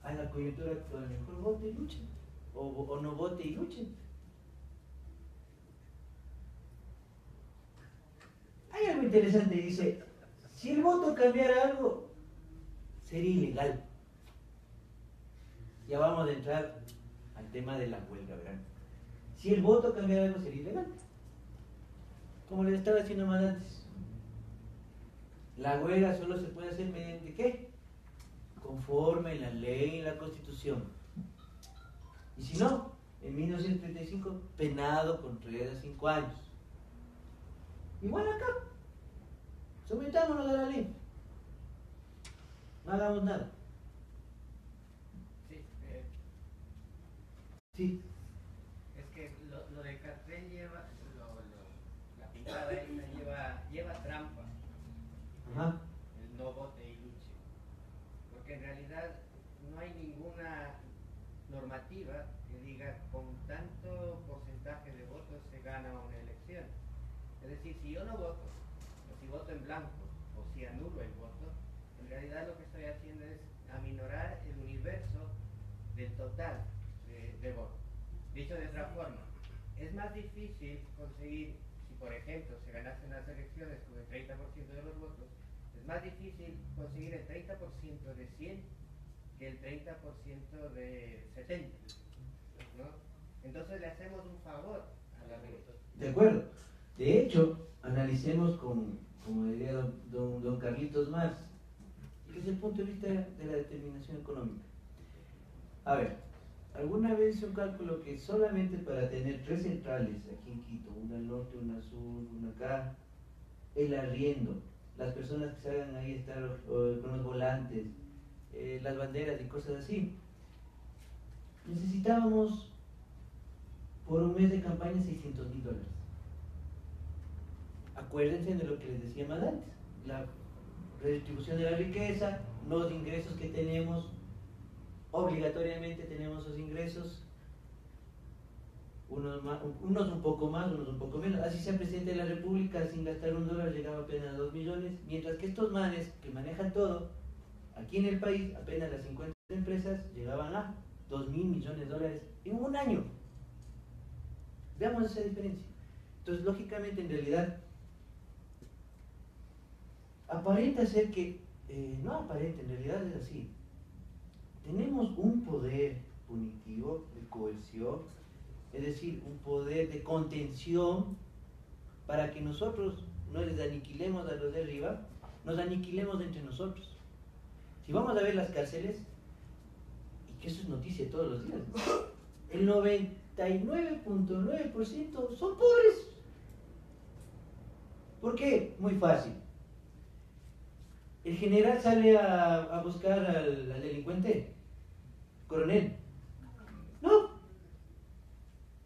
a la coyuntura actual, mejor vote y luchen. O, o no vote y luchen. Hay algo interesante, dice, si el voto cambiara algo, sería ilegal. Ya vamos a entrar al tema de la huelga, ¿verdad? Si el voto cambiara algo, sería ilegal. Como les estaba diciendo más antes. La huelga solo se puede hacer mediante qué? conforme la ley y la constitución. Y si no, en 1935, penado con 3 a 5 años. Igual acá, sometámonos a la ley. No hagamos nada. Sí, eh, Sí, es que lo, lo de cartel lleva, lo, lo- la pintada esta lleva, lleva trampa. ajá. el no vote y luche. Porque en realidad no hay ninguna normativa que diga con tanto porcentaje de votos se gana una elección. Es decir, si yo no voto, o si voto en blanco, o si anulo el voto, en realidad lo que estoy haciendo es aminorar el universo del total de, de votos. Dicho de otra forma, es más difícil conseguir, si por ejemplo se ganasen las elecciones con el 30% de los votos, es más difícil conseguir el 30% de 100 que el 30% de 70. ¿no? Entonces le hacemos un favor a la ley. De acuerdo. De hecho, analicemos con, como diría don, don, Carlitos Marx, desde el punto de vista de la determinación económica. A ver, alguna vez hice un cálculo que solamente para tener tres centrales aquí en Quito, una al norte, una al sur, una acá, el arriendo, las personas que se hagan ahí estar con los volantes, eh, las banderas y cosas así, necesitábamos por un mes de campaña 600 mil dólares. Acuérdense de lo que les decía más antes, la redistribución de la riqueza, los ingresos que tenemos, obligatoriamente tenemos esos ingresos, unos, unos un poco más, unos un poco menos. Así sea presidente de la República, sin gastar un dólar, llegaba apenas a 2 millones, mientras que estos manes que manejan todo, aquí en el país, apenas las 50 empresas llegaban a 2 mil millones de dólares en un año. Veamos esa diferencia. Entonces, lógicamente, en realidad, aparenta ser que, eh, no aparenta, en realidad es así. Tenemos un poder punitivo de coerción, es decir, un poder de contención para que nosotros no les aniquilemos a los de arriba, nos aniquilemos entre nosotros. Si vamos a ver las cárceles, y que eso es noticia todos los días, el 99.9% son pobres. ¿Por qué? Muy fácil. El general sale a, a buscar al, al delincuente, coronel. No.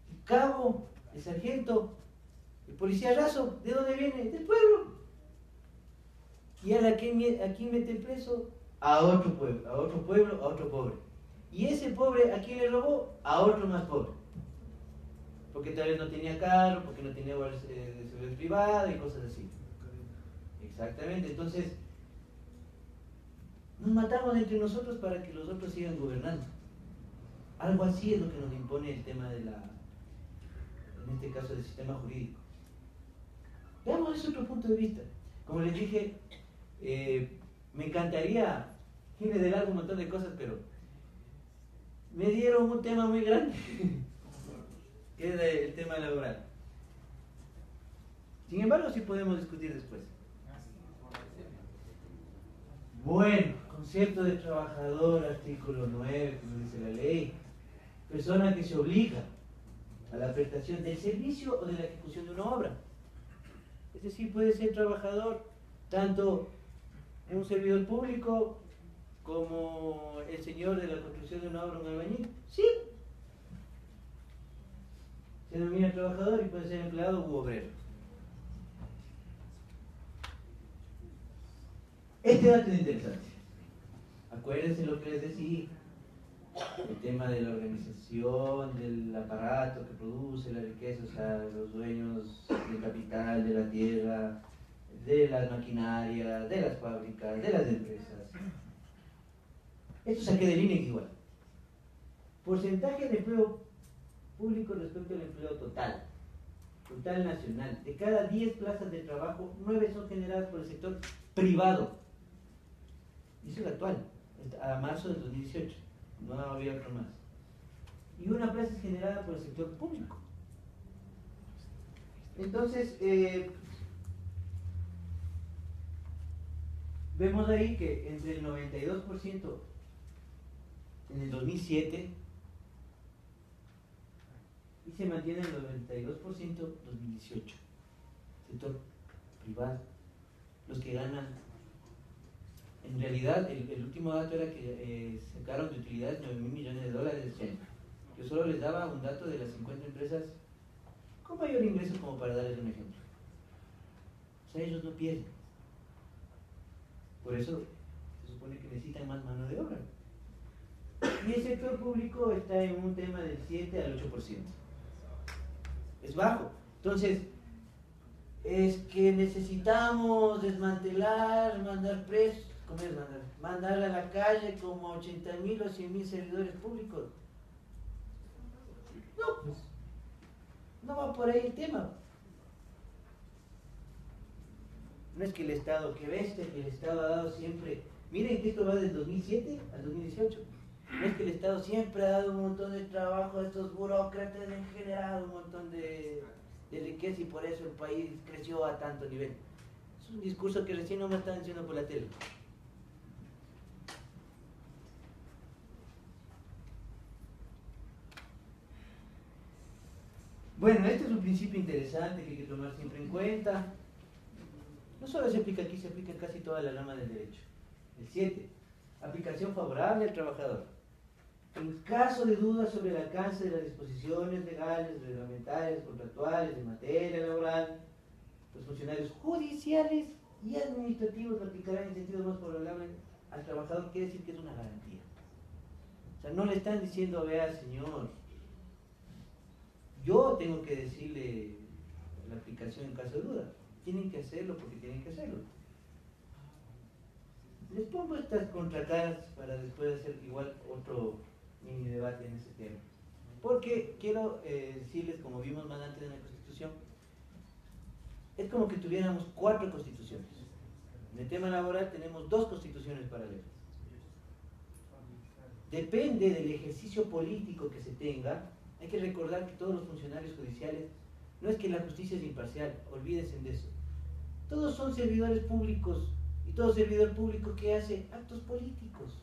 El cabo, el sargento, el policía raso, ¿de dónde viene? Del pueblo. Y a la que, a quien mete preso, a otro pueblo, a otro pueblo, a otro pobre. Y ese pobre, ¿a quién le robó? A otro más pobre. Porque tal vez no tenía carro, porque no tenía eh, seguridad privada y cosas así. Exactamente, entonces nos matamos entre nosotros para que los otros sigan gobernando. Algo así es lo que nos impone el tema de la, en este caso del sistema jurídico. Veamos ese otro punto de vista. Como les dije, eh, me encantaría irme de largo un montón de cosas, pero me dieron un tema muy grande, que es el tema laboral. Sin embargo, sí podemos discutir después. Bueno, concepto de trabajador, artículo 9, como dice la ley. Persona que se obliga a la prestación del servicio o de la ejecución de una obra. Es decir, puede ser trabajador tanto en un servidor público como el señor de la construcción de una obra, un albañil. Sí. Se denomina trabajador y puede ser empleado u obrero. Este dato es interesante. Acuérdense lo que les decía. El tema de la organización, del aparato que produce la riqueza, o sea, los dueños del capital, de la tierra, de las maquinarias, de las fábricas, de las empresas. Esto saqué del INEX igual. Porcentaje de empleo público respecto al empleo total, total nacional. De cada 10 plazas de trabajo, 9 son generadas por el sector privado. Eso es actual, a marzo del 2018. No había otro más. Y una plaza es generada por el sector público. Entonces, eh, vemos ahí que entre el 92% en el 2007 y se mantiene el 92% 2018. Sector privado. Los que ganan. En realidad, el, último dato era que eh, sacaron de utilidades 9 mil millones de dólares este año. Yo solo les daba un dato de las 50 empresas con mayor ingreso como para darles un ejemplo. O sea, ellos no pierden. Por eso se supone que necesitan más mano de obra. Y el sector público está en un tema del 7 al 8%. Es bajo. Entonces, es que necesitamos desmantelar, mandar presos, ¿cómo es mandar? A la calle como 80 mil o 100 mil servidores públicos. No, pues, no va por ahí el tema. No es que el Estado, que bestia, que el Estado ha dado siempre. Miren que esto va del 2007 al 2018. No es que el Estado siempre ha dado un montón de trabajo a estos burócratas, han generado un montón de, de riqueza y por eso el país creció a tanto nivel. Es un discurso que recién no me están diciendo por la tele. Bueno, este es un principio interesante que hay que tomar siempre en cuenta. No solo se aplica aquí, se aplica en casi toda la rama del derecho. El 7. Aplicación favorable al trabajador. En caso de dudas sobre el alcance de las disposiciones legales, reglamentarias, contractuales, de materia laboral, los funcionarios judiciales y administrativos aplicarán en sentido más favorable al trabajador, quiere decir que es una garantía. O sea, no le están diciendo, vea, señor, yo tengo que decirle la aplicación en caso de duda tienen que hacerlo porque tienen que hacerlo. Les pongo estas contracaras para después hacer igual otro mini debate en ese tema. Porque quiero eh, decirles, como vimos más antes en la Constitución, es como que tuviéramos cuatro constituciones. En el tema laboral tenemos dos constituciones paralelas. Depende del ejercicio político que se tenga. Hay que recordar que todos los funcionarios judiciales, no es que la justicia es imparcial, olvídense de eso. Todos son servidores públicos y todo servidor público que hace actos políticos.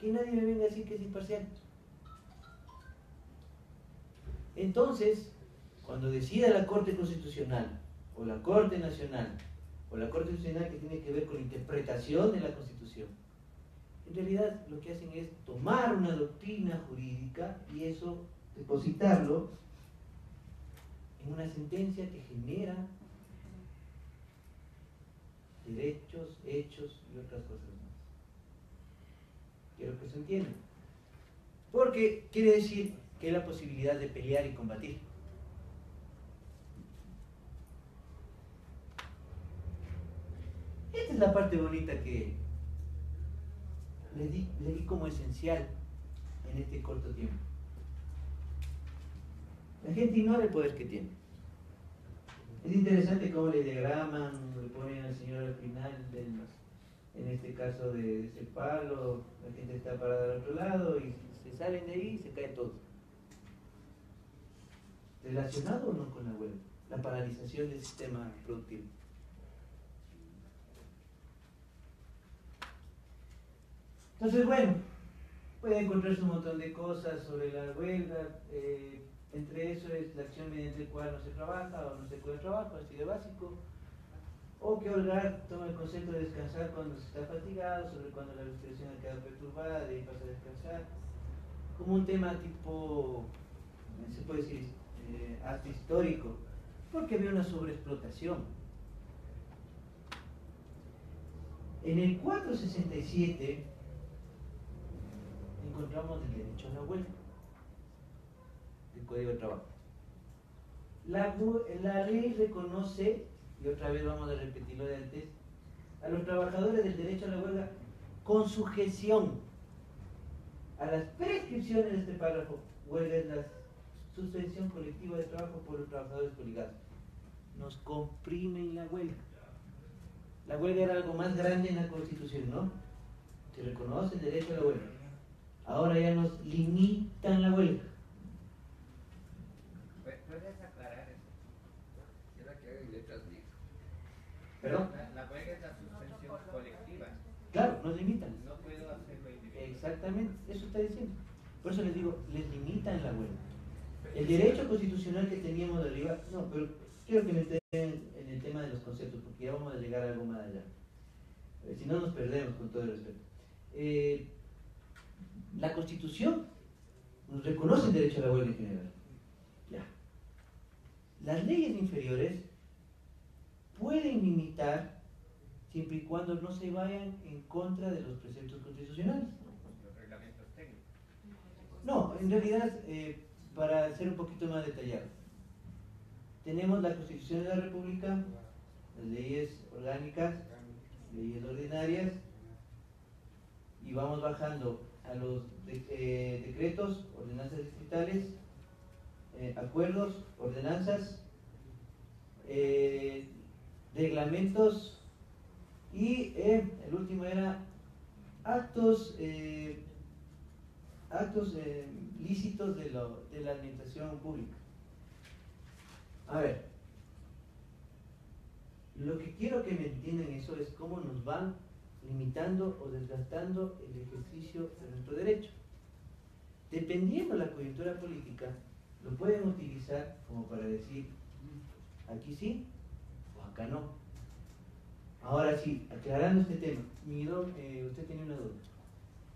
Que nadie me venga a decir que es imparcial. Entonces, cuando decida la Corte Constitucional o la Corte Nacional o la Corte Constitucional que tiene que ver con la interpretación de la Constitución, en realidad lo que hacen es tomar una doctrina jurídica y eso depositarlo en una sentencia que genera derechos, hechos y otras cosas más. Quiero que se entienda. Porque quiere decir que la posibilidad de pelear y combatir. Esta es la parte bonita que le di, le di como esencial en este corto tiempo. La gente ignora el poder que tiene. Es interesante cómo le diagraman, le ponen al Señor al final, en este caso de, de ese palo, la gente está parada al otro lado y se salen de ahí y se cae todo. ¿Relacionado o no con la huelga? La paralización del sistema productivo. Entonces, bueno, puede encontrarse un montón de cosas sobre la huelga. eh, entre eso es la acción mediante la cual no se trabaja o no se puede trabajo, así de básico. O que holgar toma el concepto de descansar cuando se está fatigado, sobre cuando la respiración ha quedado perturbada, de ahí pasa a descansar. Como un tema tipo, eh, se puede decir, eh, hasta histórico, porque había una sobreexplotación. En el 467 encontramos el derecho a la huelga del Código de Trabajo. La, la ley reconoce, y otra vez vamos a repetirlo de antes, a los trabajadores del derecho a la huelga con sujeción a las prescripciones de este párrafo. Huelga es la suspensión colectiva de trabajo por los trabajadores coligados. Nos comprimen la huelga. La huelga era algo más grande en la Constitución, ¿no? Se reconoce el derecho a la huelga. Ahora ya nos limitan la huelga. ¿Pu- ¿Puedes aclarar eso? Era que letras. ¿Perdón? La, la huelga es la suspensión colectiva. Claro, nos limitan. No puedo hacerlo individual. Exactamente, eso está diciendo. Por eso les digo, les limitan la huelga. El derecho constitucional que teníamos de arriba, no, pero quiero que me enteren en el tema de los conceptos, porque ya vamos a llegar a algo más allá. Eh, si no, nos perdemos con todo el respeto. Eh, la Constitución nos reconoce el derecho a la huelga en general. Ya. Las leyes inferiores pueden limitar siempre y cuando no se vayan en contra de los preceptos constitucionales. Los reglamentos técnicos. No, en realidad, eh, para ser un poquito más detallado, tenemos la Constitución de la República, las leyes orgánicas, leyes ordinarias, y vamos bajando a los eh, decretos, ordenanzas distritales, eh, acuerdos, ordenanzas, eh, reglamentos y el último era actos actos lícitos de, lo- de la administración pública. A ver, lo que quiero que me entiendan eso es cómo nos van limitando o desgastando el ejercicio de nuestro derecho. Dependiendo de la coyuntura política, lo pueden utilizar como para decir, aquí sí o acá no. Ahora sí, aclarando este tema, Miguel, eh, usted tiene una duda.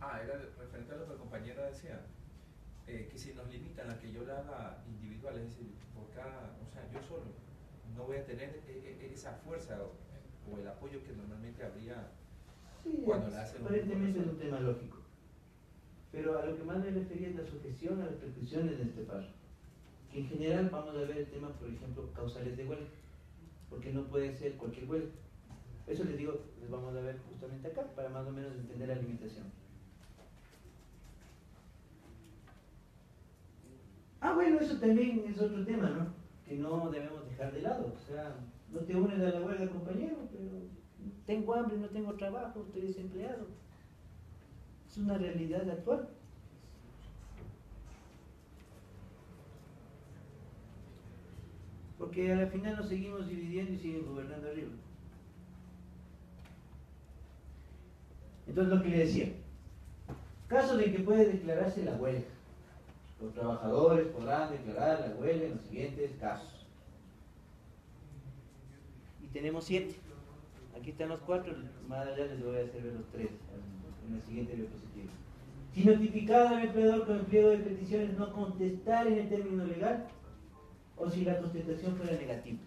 Ah, era referente a lo que la compañera decía, eh, que si nos limitan a que yo la haga individual, es decir, por cada, o sea, yo solo, no voy a tener e- e- esa fuerza o el apoyo que normalmente habría. Sí, Cuando la hacen un aparentemente es un tema lógico. Pero a lo que más me refería es la sujeción a las prescripciones de este párrafo. Que en general vamos a ver el tema, por ejemplo, causales de huelga. Porque no puede ser cualquier huelga. Eso les digo, les vamos a ver justamente acá, para más o menos entender la limitación. Ah, bueno, eso también es otro tema, ¿no? Que no debemos dejar de lado. O sea, no te unes a la huelga, compañero, pero tengo hambre, no tengo trabajo, estoy desempleado. Es una realidad actual. Porque a la final nos seguimos dividiendo y siguen gobernando arriba. Entonces lo que le decía, casos en que puede declararse la huelga. Los trabajadores podrán declarar la huelga en los siguientes casos. Y tenemos siete. Aquí están los cuatro, más allá les voy a hacer ver los tres en la siguiente diapositiva. Si notificado al empleador con el pliego de peticiones no contestar en el término legal o si la contestación fuera negativa.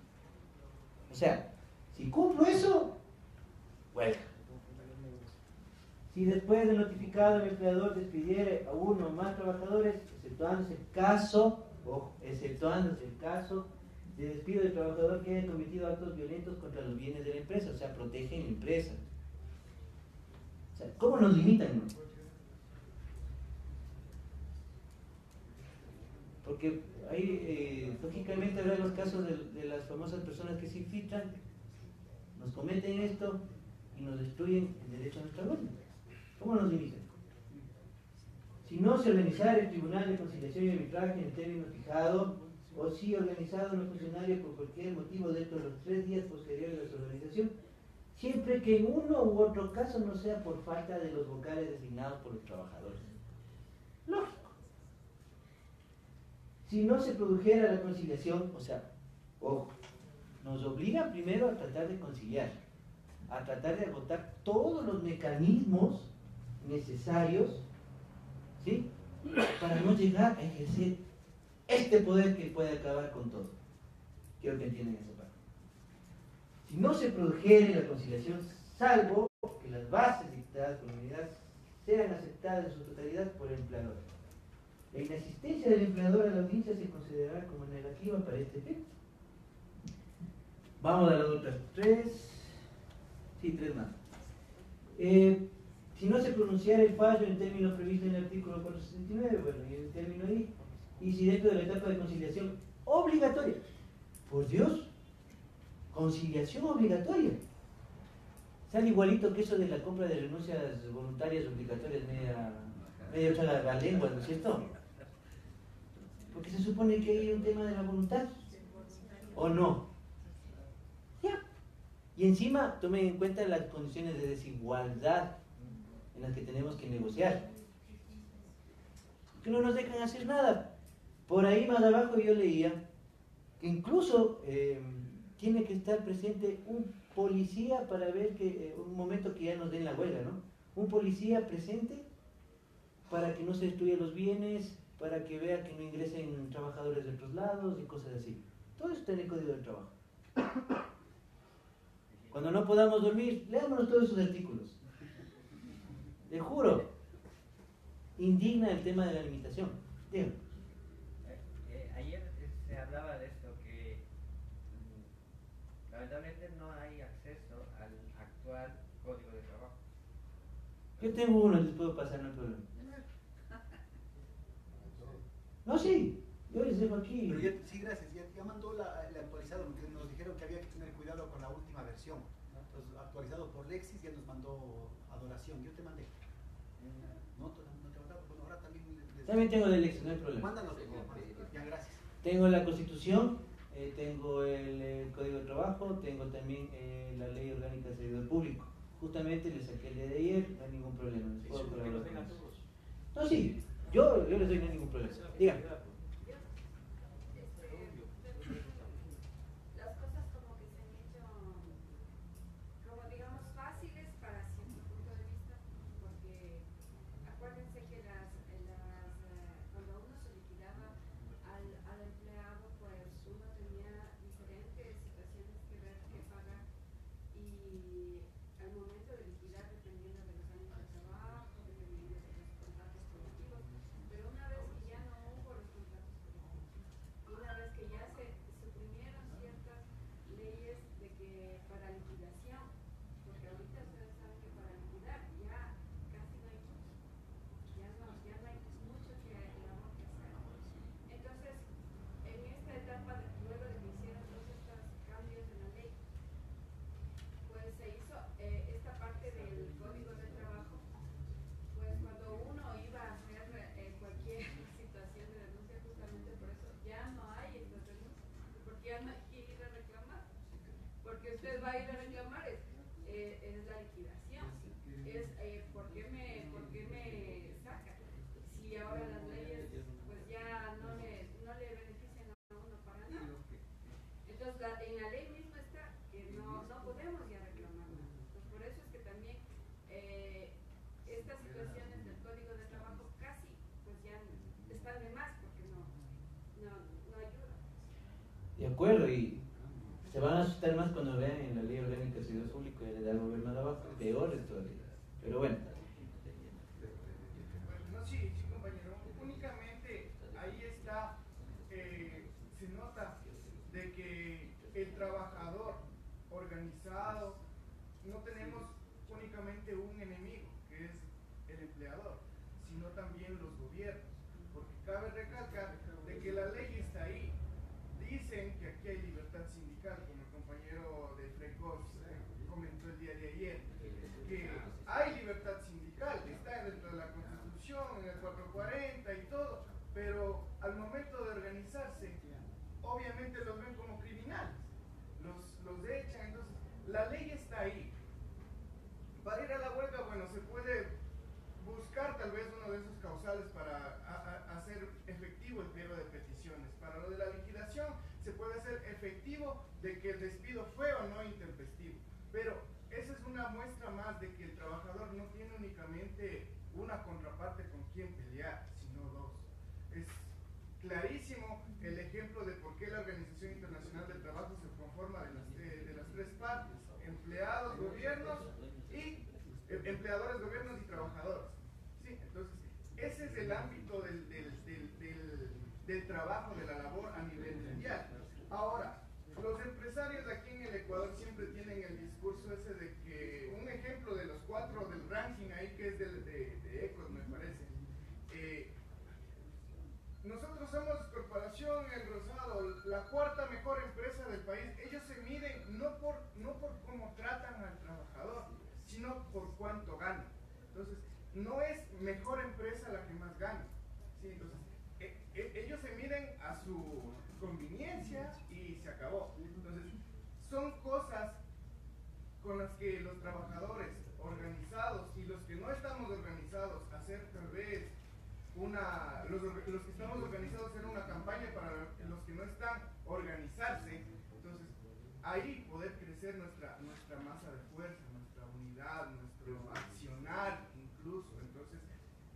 O sea, si cumplo eso, huelga. Si después de notificado el empleador despidiere a uno o más trabajadores, exceptuándose el caso, ojo, exceptuándose el caso de despido del trabajador que haya cometido actos violentos contra los bienes de la empresa, o sea, protegen la empresa. O sea, ¿cómo nos limitan? Porque ahí, eh, lógicamente, habrá los casos de, las famosas personas que se infiltran, nos cometen esto y nos destruyen el derecho a nuestra orden. ¿Cómo nos limitan? Si no se organizara el Tribunal de Conciliación y Arbitraje en el término fijado, o si organizado los funcionarios por cualquier motivo dentro de los tres días posteriores a su organización, siempre que en uno u otro caso no sea por falta de los vocales designados por los trabajadores. Lógico. Si no se produjera la conciliación, o sea, ojo, nos obliga primero a tratar de conciliar, a tratar de agotar todos los mecanismos necesarios, ¿sí? Para no llegar a ejercer este poder que puede acabar con todo. Quiero que entiendan esa parte. Si no se produjera la conciliación, salvo que las bases dictadas por la unidad sean aceptadas en su totalidad por el empleador. La inasistencia del empleador a la audiencia se considerará como negativa para este efecto. Vamos a las otras tres. Sí, tres más. Eh, si no se pronunciara el fallo en términos previstos en el artículo 469, bueno, y el término ahí, y si dentro de la etapa de conciliación obligatoria, por Dios, conciliación obligatoria. Sale igualito que eso de la compra de renuncias voluntarias obligatorias, media, media otra la, lengua, ¿no es cierto? Porque se supone que hay un tema de la voluntad, ¿o no? Ya. Y encima tomen en cuenta las condiciones de desigualdad en las que tenemos que negociar. Que no nos dejan hacer nada. Por ahí más abajo yo leía que incluso eh, tiene que estar presente un policía para ver que, eh, un momento que ya nos den la huelga, ¿no? Un policía presente para que no se destruyan los bienes, para que vea que no ingresen trabajadores de otros lados y cosas así. Todo eso está en el Código del Trabajo. Cuando no podamos dormir, leámonos todos esos artículos. Le juro, indigna el tema de la limitación. Dígame. Eh, eh, ayer eh, se hablaba de esto, que mm, lamentablemente no hay acceso al actual código de trabajo. Yo tengo uno, les puedo pasar, no hay problema. No, sí, yo les dejo aquí. Pero ya, sí, gracias. Ya, ya mandó la, la actualizado, porque nos dijeron que había que tener cuidado con la última versión. Entonces, actualizado por Lexis, ya nos mandó adoración. Yo te mandé. No, te- no te mandaba. Bueno, ahora también. les- También tengo el ex, no hay problema. Mándanos, favor. Ya, gracias. Tengo la Constitución, eh, tengo el, el Código de Trabajo, tengo también eh, la Ley Orgánica del Servidor Público. Justamente le saqué el día de ayer, no hay ningún problema. que eso. todos. No, sí, yo, yo les doy no hay ningún problema. Dígame. La cuarta mejor empresa del país. Ellos se miden no por, no por cómo tratan al trabajador, sino por cuánto ganan. Entonces, no es mejor empresa la que más gana. ¿sí? Entonces, e- e- ellos se miden a su conveniencia y se acabó. Entonces, son cosas con las que los trabajadores organizados y los que no estamos organizados hacer tal vez una los, los que estamos organizados hacer una campaña para los que no están entonces ahí poder crecer nuestra nuestra masa de fuerza nuestra unidad nuestro accionar incluso entonces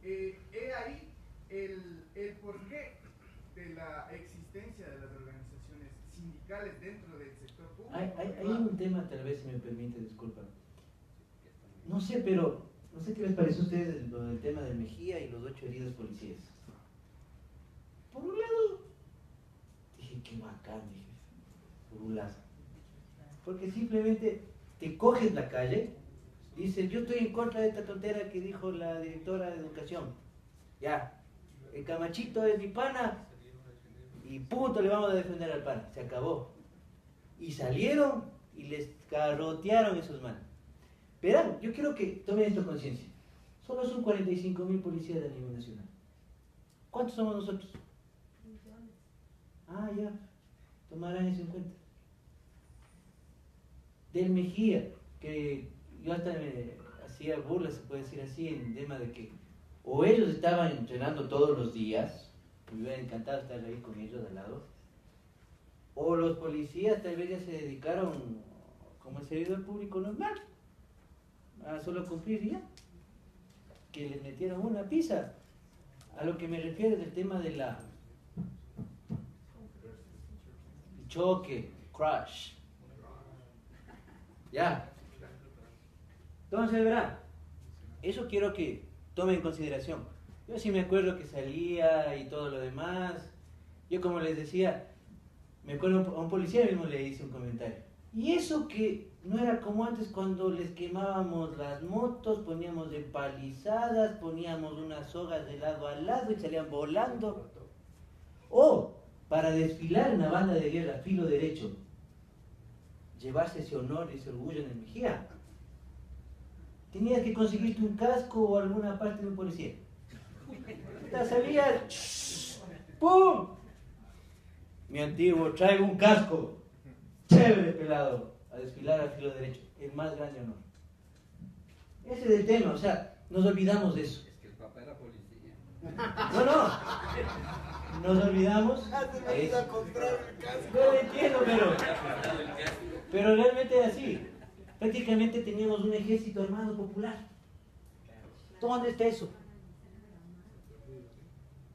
eh, he ahí el, el porqué de la existencia de las organizaciones sindicales dentro del sector público Hay, un tema, tal vez, si me permite, disculpa. No sé, pero no sé qué les pareció a ustedes lo del tema de Mejía y los ocho heridos policías. Por un lado, dije, qué bacán, dije, por un lado. Porque simplemente te coges la calle, dices, yo estoy en contra de esta tontera que dijo la directora de educación. Ya, el camachito es mi pana y punto le vamos a defender al pana. Se acabó y salieron y les carrotearon esos manos. Verán, yo quiero que tomen esto conciencia. Solo son 45 mil policías a nivel nacional. ¿Cuántos somos nosotros? Ah, ya. Tomarán eso en cuenta. Del Mejía, que yo hasta me hacía burla, se puede decir así, en tema de que o ellos estaban entrenando todos los días, me hubiera encantado estar ahí con ellos al lado, o los policías tal vez ya se dedicaron como el servidor público normal, a solo cumplir ya, que les metieron una pizza. A lo que me refiero del tema de la choque, crash. Ya. Entonces, verán, eso quiero que tomen en consideración. Yo sí me acuerdo que salía y todo lo demás. Yo como les decía, me acuerdo a un policía mismo le hice un comentario. Y eso que no era como antes cuando les quemábamos las motos, poníamos empalizadas, poníamos unas sogas de lado a lado y salían volando. O para desfilar en la banda de guerra, filo derecho, llevarse ese honor y ese orgullo en el Mejía. Tenías que conseguirte un casco o alguna parte de un policía. Puta, Salías, ¡pum! Mi antiguo, traigo un casco. Chévere, pelado. A desfilar al filo derecho. El más grande honor. Ese es el tema, o sea, nos olvidamos de eso. Es que el papá era policía. No, no. Nos olvidamos. eso. Yo lo entiendo, pero. Pero realmente era así. Prácticamente teníamos un ejército armado popular. ¿Dónde está eso?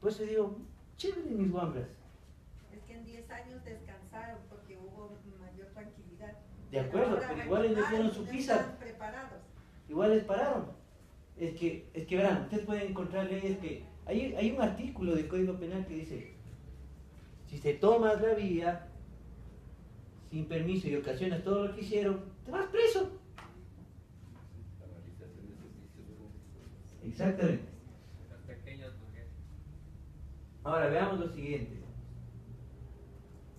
Por eso digo, chévere mis guambras. Es que en 10 años descansaron porque hubo mayor tranquilidad. De acuerdo, pero igual les metieron su no pizza. Igual les pararon. Es que, es que verán, ustedes pueden encontrar leyes que. Hay, un artículo del Código Penal que dice: si se toma la vía, sin permiso y ocasionas todo lo que hicieron, te vas preso. Exactamente. Ahora veamos lo siguiente.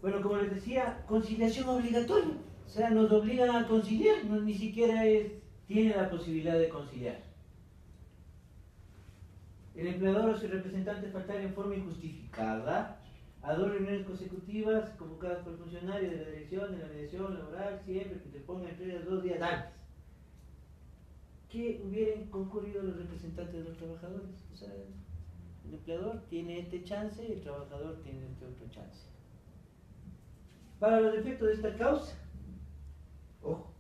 Bueno, como les decía, conciliación obligatoria. O sea, nos obligan a conciliar, ni siquiera tiene la posibilidad de conciliar. El empleador o su representante faltar en forma injustificada a dos reuniones consecutivas convocadas por el funcionario de la dirección de la mediación laboral siempre que te ponga entre ellas dos días antes. Que hubieran concurrido los representantes de los trabajadores. O sea, el empleador tiene este chance y el trabajador tiene este otro chance. Para los efectos de esta causa, ojo,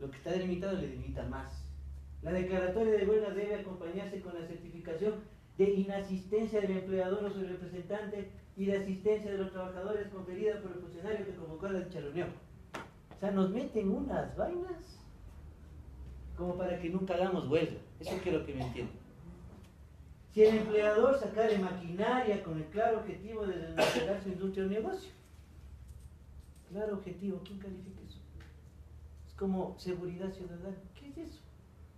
lo que está delimitado le delimita más. La declaratoria de huelga debe acompañarse con la certificación de inasistencia del empleador o su representante y de asistencia de los trabajadores conferida por el funcionario que convocó a la dicha reunión. O sea, nos meten unas vainas como para que nunca hagamos huelga. Eso quiero que me entiendan. Si el empleador saca de maquinaria con el claro objetivo de desmantelar su industria o negocio. Claro objetivo, ¿quién califica eso? Es como seguridad ciudadana.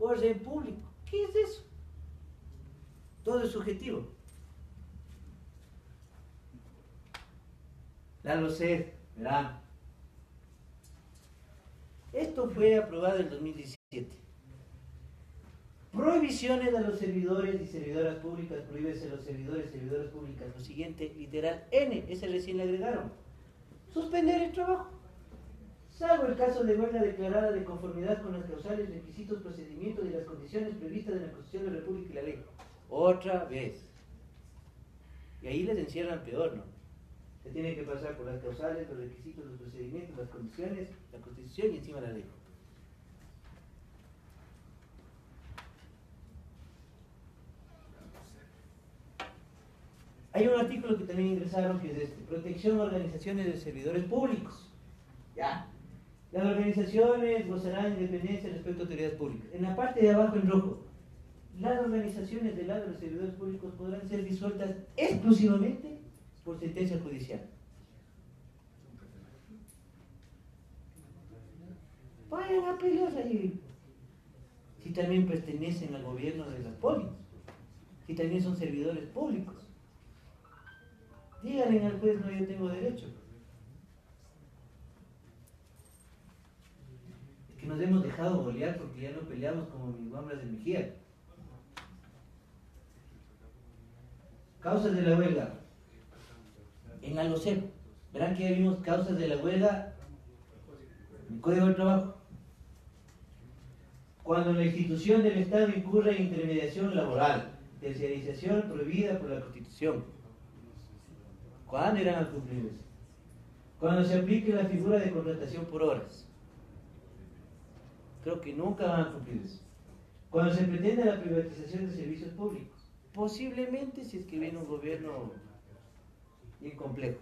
¿Qué es eso? Orden público. ¿Qué es eso? Todo es subjetivo. La LOCED, verán. Esto fue aprobado en 2017. Prohibiciones a los servidores y servidoras públicas, prohíbese a los servidores y servidoras públicas. Lo siguiente, literal N, ese recién le agregaron. Suspender el trabajo. Salvo el caso de huelga declarada de conformidad con los causales, requisitos, procedimientos y las condiciones previstas en la Constitución de la República y la ley. Otra vez. Y ahí les encierran peor, ¿no? Se tiene que pasar por las causales, los requisitos, los procedimientos, las condiciones, la Constitución y encima la ley. Hay un artículo que también ingresaron que es este, protección a organizaciones de servidores públicos. Ya. Las organizaciones gozarán de independencia respecto a autoridades públicas. En la parte de abajo en rojo, las organizaciones del lado de los servidores públicos podrán ser disueltas exclusivamente por sentencia judicial. Vayan a pelear ahí. Si también pertenecen al gobierno de las polis, si también son servidores públicos. Díganle al juez, no, yo tengo derecho. Es que nos hemos dejado golear porque ya no peleamos como mis mambras de Mejía. Causas de la huelga. En Alocep, verán que ya vimos causas de la huelga en el Código del Trabajo. Cuando la institución del Estado incurre en intermediación laboral, terciarización prohibida por la Constitución. ¿Cuándo irán a cumplir eso? Cuando se aplique la figura de contratación por horas. Creo que nunca van a cumplir eso. Cuando se pretende la privatización de servicios públicos. Posiblemente si es que viene un gobierno bien.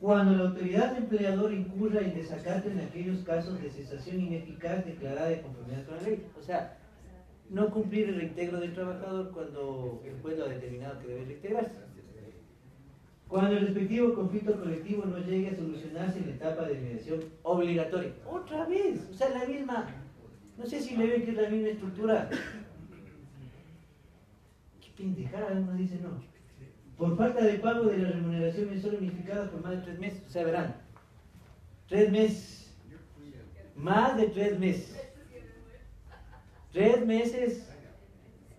Cuando la autoridad empleador incurra en desacato en aquellos casos de cesación ineficaz declarada de conformidad con la ley. O sea, no cumplir el reintegro del trabajador cuando el juez ha determinado que debe reintegrarse. Cuando el respectivo conflicto colectivo no llegue a solucionarse en la etapa de mediación obligatoria. Otra vez, o sea, la misma, no sé si le ven que es la misma estructura. Qué pendejada, uno dice no. Por falta de pago de la remuneración mensual unificada por más de tres meses. O sea, verán, tres meses, más de tres meses. Tres meses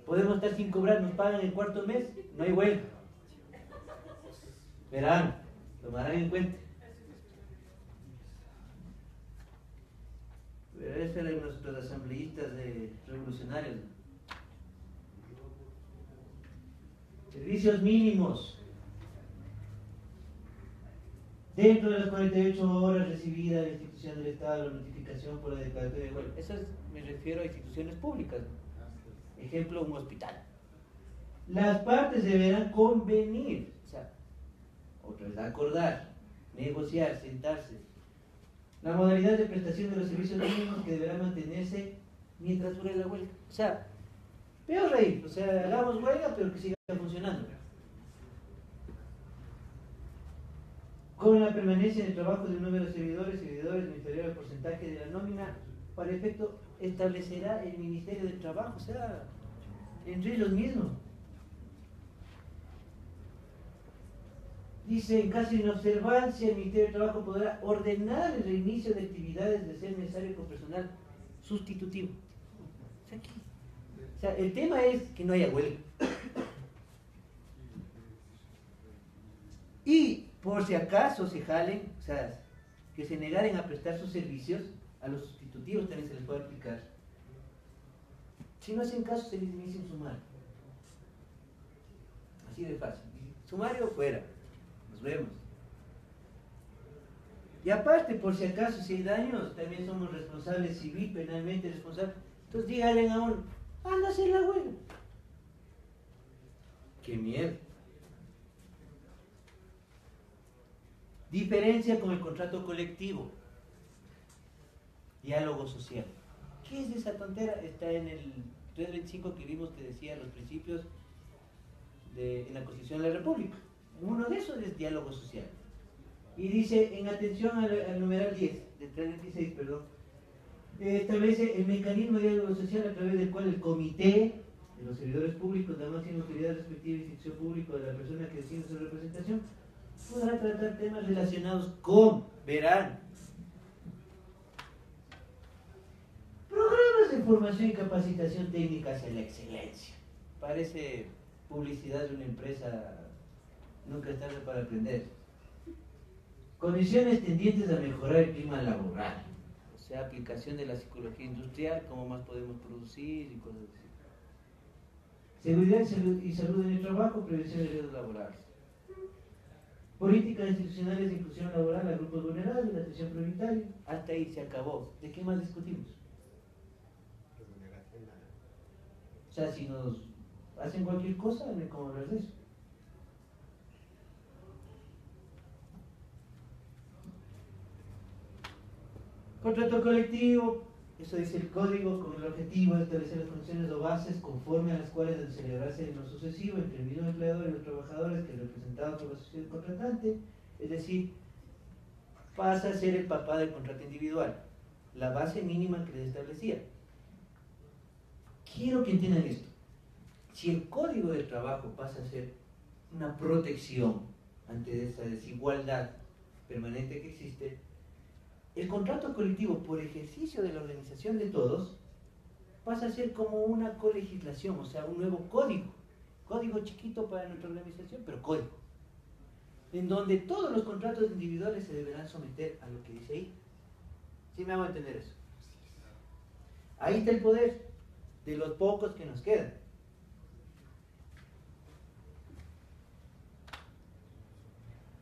podemos estar sin cobrar, nos pagan el cuarto mes, no hay huelga. Verán, tomarán en cuenta. Pero eso eran nuestros asambleístas de revolucionarios. Servicios mínimos. Dentro de las 48 horas recibida la institución del Estado la notificación por la declaratoria de huelga. Eso es, me refiero a instituciones públicas. Ejemplo, un hospital. Las partes deberán convenir, otra vez acordar, negociar, sentarse. La modalidad de prestación de los servicios mínimos que deberá mantenerse mientras dure la huelga. O sea, peor reír, o sea, hagamos huelga pero que siga funcionando. con la permanencia en el trabajo de un número de servidores servidores inferior al porcentaje de la nómina, para efecto establecerá el Ministerio del Trabajo, o sea, entre ellos mismos. Dice, en caso de inobservancia, el Ministerio del Trabajo podrá ordenar el reinicio de actividades de ser necesario con personal sustitutivo. O sea, el tema es que no haya huelga. Y por si acaso se jalen, o sea, que se negaren a prestar sus servicios, a los sustitutivos también se les puede aplicar. Si no hacen caso, se les inicia un sumario. Así de fácil. Sumario fuera. Y aparte, por si acaso, si hay daños, también somos responsables civil, penalmente responsables. Entonces díganle a uno, anda a hacer la huelga. Qué miedo. Diferencia con el contrato colectivo. Diálogo social. ¿Qué es esa tontera? Está en el 325 que vimos que decía los principios de, en la Constitución de la República. Uno de esos es diálogo social. Y dice, en atención al, al numeral 10, del 326, perdón, establece el mecanismo de diálogo social a través del cual el comité de los servidores públicos, la máxima autoridad respectiva institución pública de la persona que decide su representación, podrá tratar temas relacionados con, verán, programas de formación y capacitación técnica hacia la excelencia. Parece publicidad de una empresa, nunca es tarde para aprender. Condiciones tendientes a mejorar el clima laboral, o sea, aplicación de la psicología industrial, cómo más podemos producir y cosas así. Seguridad y salud, en el trabajo, prevención de riesgos laborales. Políticas institucionales de inclusión laboral a grupos vulnerables, la atención prioritaria. Hasta ahí se acabó. ¿De qué más discutimos? O sea, si nos hacen cualquier cosa, no hay cómo hablar de eso. Contrato colectivo, eso dice el código con el objetivo de establecer las condiciones o bases conforme a las cuales debe celebrarse en lo sucesivo entre el mismo empleador y los trabajadores que es representado por la sociedad contratante, es decir, pasa a ser el papá del contrato individual, la base mínima que les establecía. Quiero que entiendan esto. Si el código de trabajo pasa a ser una protección ante esa desigualdad permanente que existe, el contrato colectivo por ejercicio de la organización de todos pasa a ser como una colegislación, o sea, un nuevo código. Código chiquito para nuestra organización, pero código. En donde todos los contratos individuales se deberán someter a lo que dice ahí. ¿Sí me hago entender eso? Ahí está el poder de los pocos que nos quedan.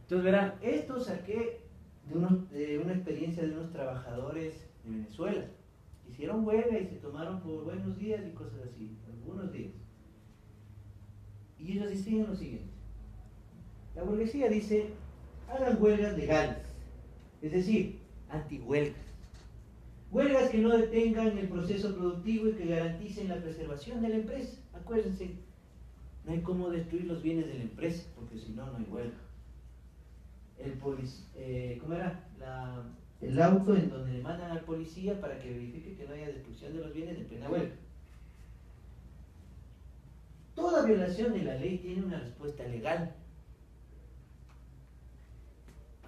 Entonces verán, esto saqué de, una experiencia de unos trabajadores de Venezuela. Hicieron huelga y se tomaron por buenos días y cosas así, algunos días. Y ellos decían lo siguiente. La burguesía dice, hagan huelgas legales, es decir, antihuelgas. Huelgas que no detengan el proceso productivo y que garanticen la preservación de la empresa. Acuérdense, no hay cómo destruir los bienes de la empresa, porque si no, no hay huelga. El eh, ¿Cómo era? La- el auto en donde le mandan al policía para que verifique que no haya destrucción de los bienes en plena huelga. Toda violación de la ley tiene una respuesta legal.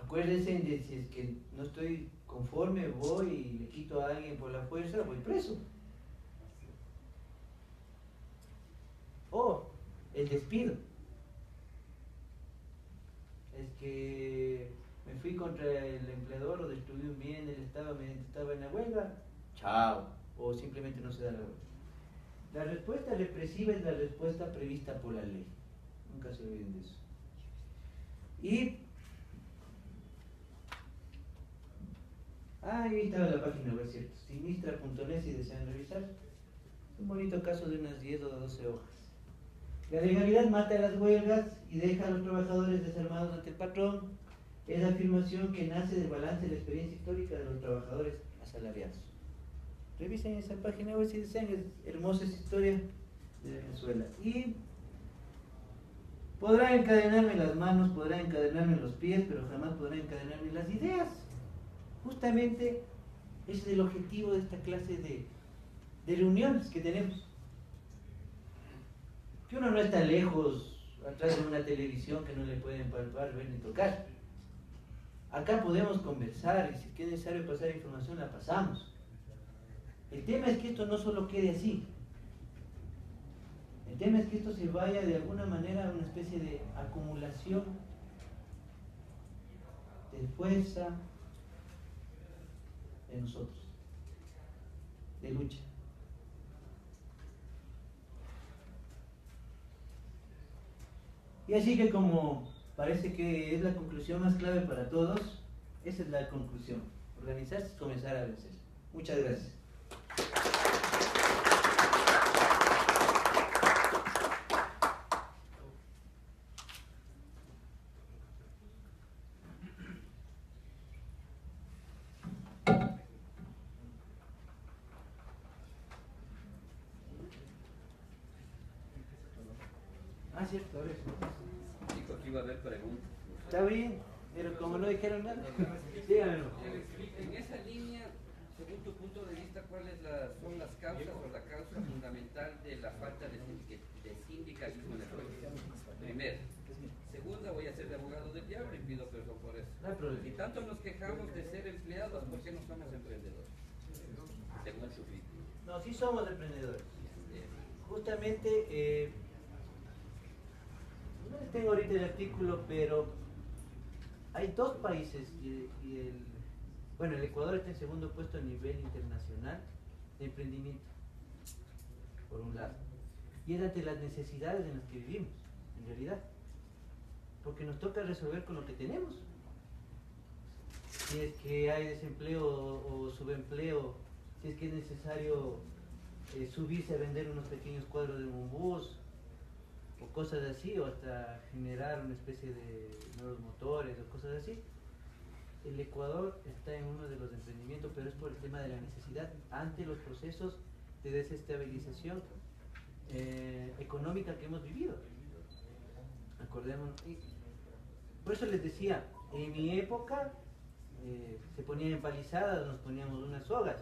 Acuérdense de si es que no estoy conforme, voy y le quito a alguien por la fuerza, voy preso. O el despido. Es que me fui contra el empleador o destruí un bien del Estado mientras estaba en la huelga. Chao. O simplemente no se da la huelga. La respuesta represiva es la respuesta prevista por la ley. Nunca se olviden de eso. Y. Ah, ahí estaba la página web, ¿cierto? Sinistra.net si desean revisar. Un bonito caso de unas 10 o 12 hojas. La legalidad mata las huelgas y deja a los trabajadores desarmados ante el patrón. Es la afirmación que nace del balance de la experiencia histórica de los trabajadores asalariados. Revisen esa página web si desean, es hermosa esa historia de Venezuela. Y Podrá encadenarme las manos, podrá encadenarme los pies, pero jamás podrá encadenarme las ideas. Justamente ese es el objetivo de esta clase de reuniones que tenemos. Que uno no está lejos, atrás de una televisión que no le pueden palpar, ver ni tocar. Acá podemos conversar y si es necesario pasar información la pasamos. El tema es que esto no solo quede así. El tema es que esto se vaya de alguna manera a una especie de acumulación de fuerza en nosotros, de lucha. Y así que como parece que es la conclusión más clave para todos, esa es la conclusión. Organizarse es comenzar a vencer. Muchas gracias. Ah, cierto, ahora. Dijo que iba a haber preguntas. Está bien, pero como no dijeron nada, díganlo. En esa línea, según tu punto de vista, ¿cuáles la- son las causas o la causa fundamental de la falta de, sindic- de sindicalismo en el país? Primero. Segunda, voy a ser de abogado del diablo y pido perdón por eso. No hay problema. Si tanto nos quejamos de ser empleados, ¿por qué no somos emprendedores? Según su fin. No, sí somos emprendedores. Justamente, eh, tengo ahorita el artículo, pero hay dos países y, el, bueno, el Ecuador está en segundo puesto a nivel internacional de emprendimiento, por un lado. Y es ante las necesidades en las que vivimos, en realidad. Porque nos toca resolver con lo que tenemos. Si es que hay desempleo o, subempleo, si es que es necesario eh, subirse a vender unos pequeños cuadros de un o cosas así, o hasta generar una especie de nuevos motores o cosas así. El Ecuador está en uno de los emprendimientos, pero es por el tema de la necesidad ante los procesos de desestabilización eh, económica que hemos vivido. Acordémonos. por eso les decía, en mi época eh, se ponían empalizadas, nos poníamos unas sogas.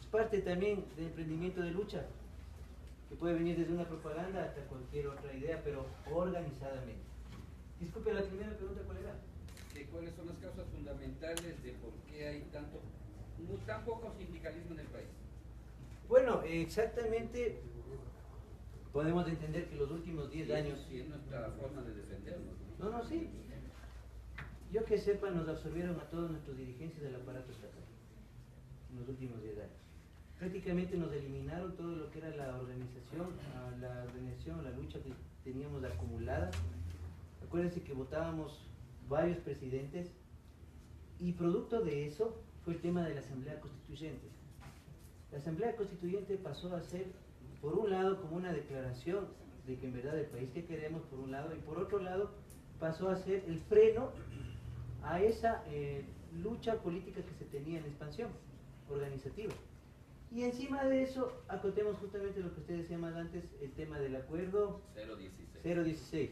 Es parte también del emprendimiento de lucha, que puede venir desde una propaganda hasta cualquier otra idea, pero organizadamente. Disculpe, la primera pregunta, ¿cuál era? que ¿Cuáles son las causas fundamentales de por qué hay tanto, no, tan poco sindicalismo en el país? Bueno, exactamente podemos entender que los últimos 10 años... Sí, es nuestra forma de defendernos. No, no, sí. Yo que sepa, nos absorbieron a todos nuestros dirigentes del aparato estatal en los últimos 10 años. Prácticamente nos eliminaron todo lo que era la organización, la organización, la lucha que teníamos acumulada. Acuérdense que votábamos varios presidentes y producto de eso fue el tema de la Asamblea Constituyente. La Asamblea Constituyente pasó a ser, por un lado, como una declaración de que en verdad el país que queremos, por un lado, y por otro lado, pasó a ser el freno a esa eh, lucha política que se tenía en expansión organizativa. Y encima de eso, acotemos justamente lo que usted decía más antes, el tema del acuerdo 016. 016,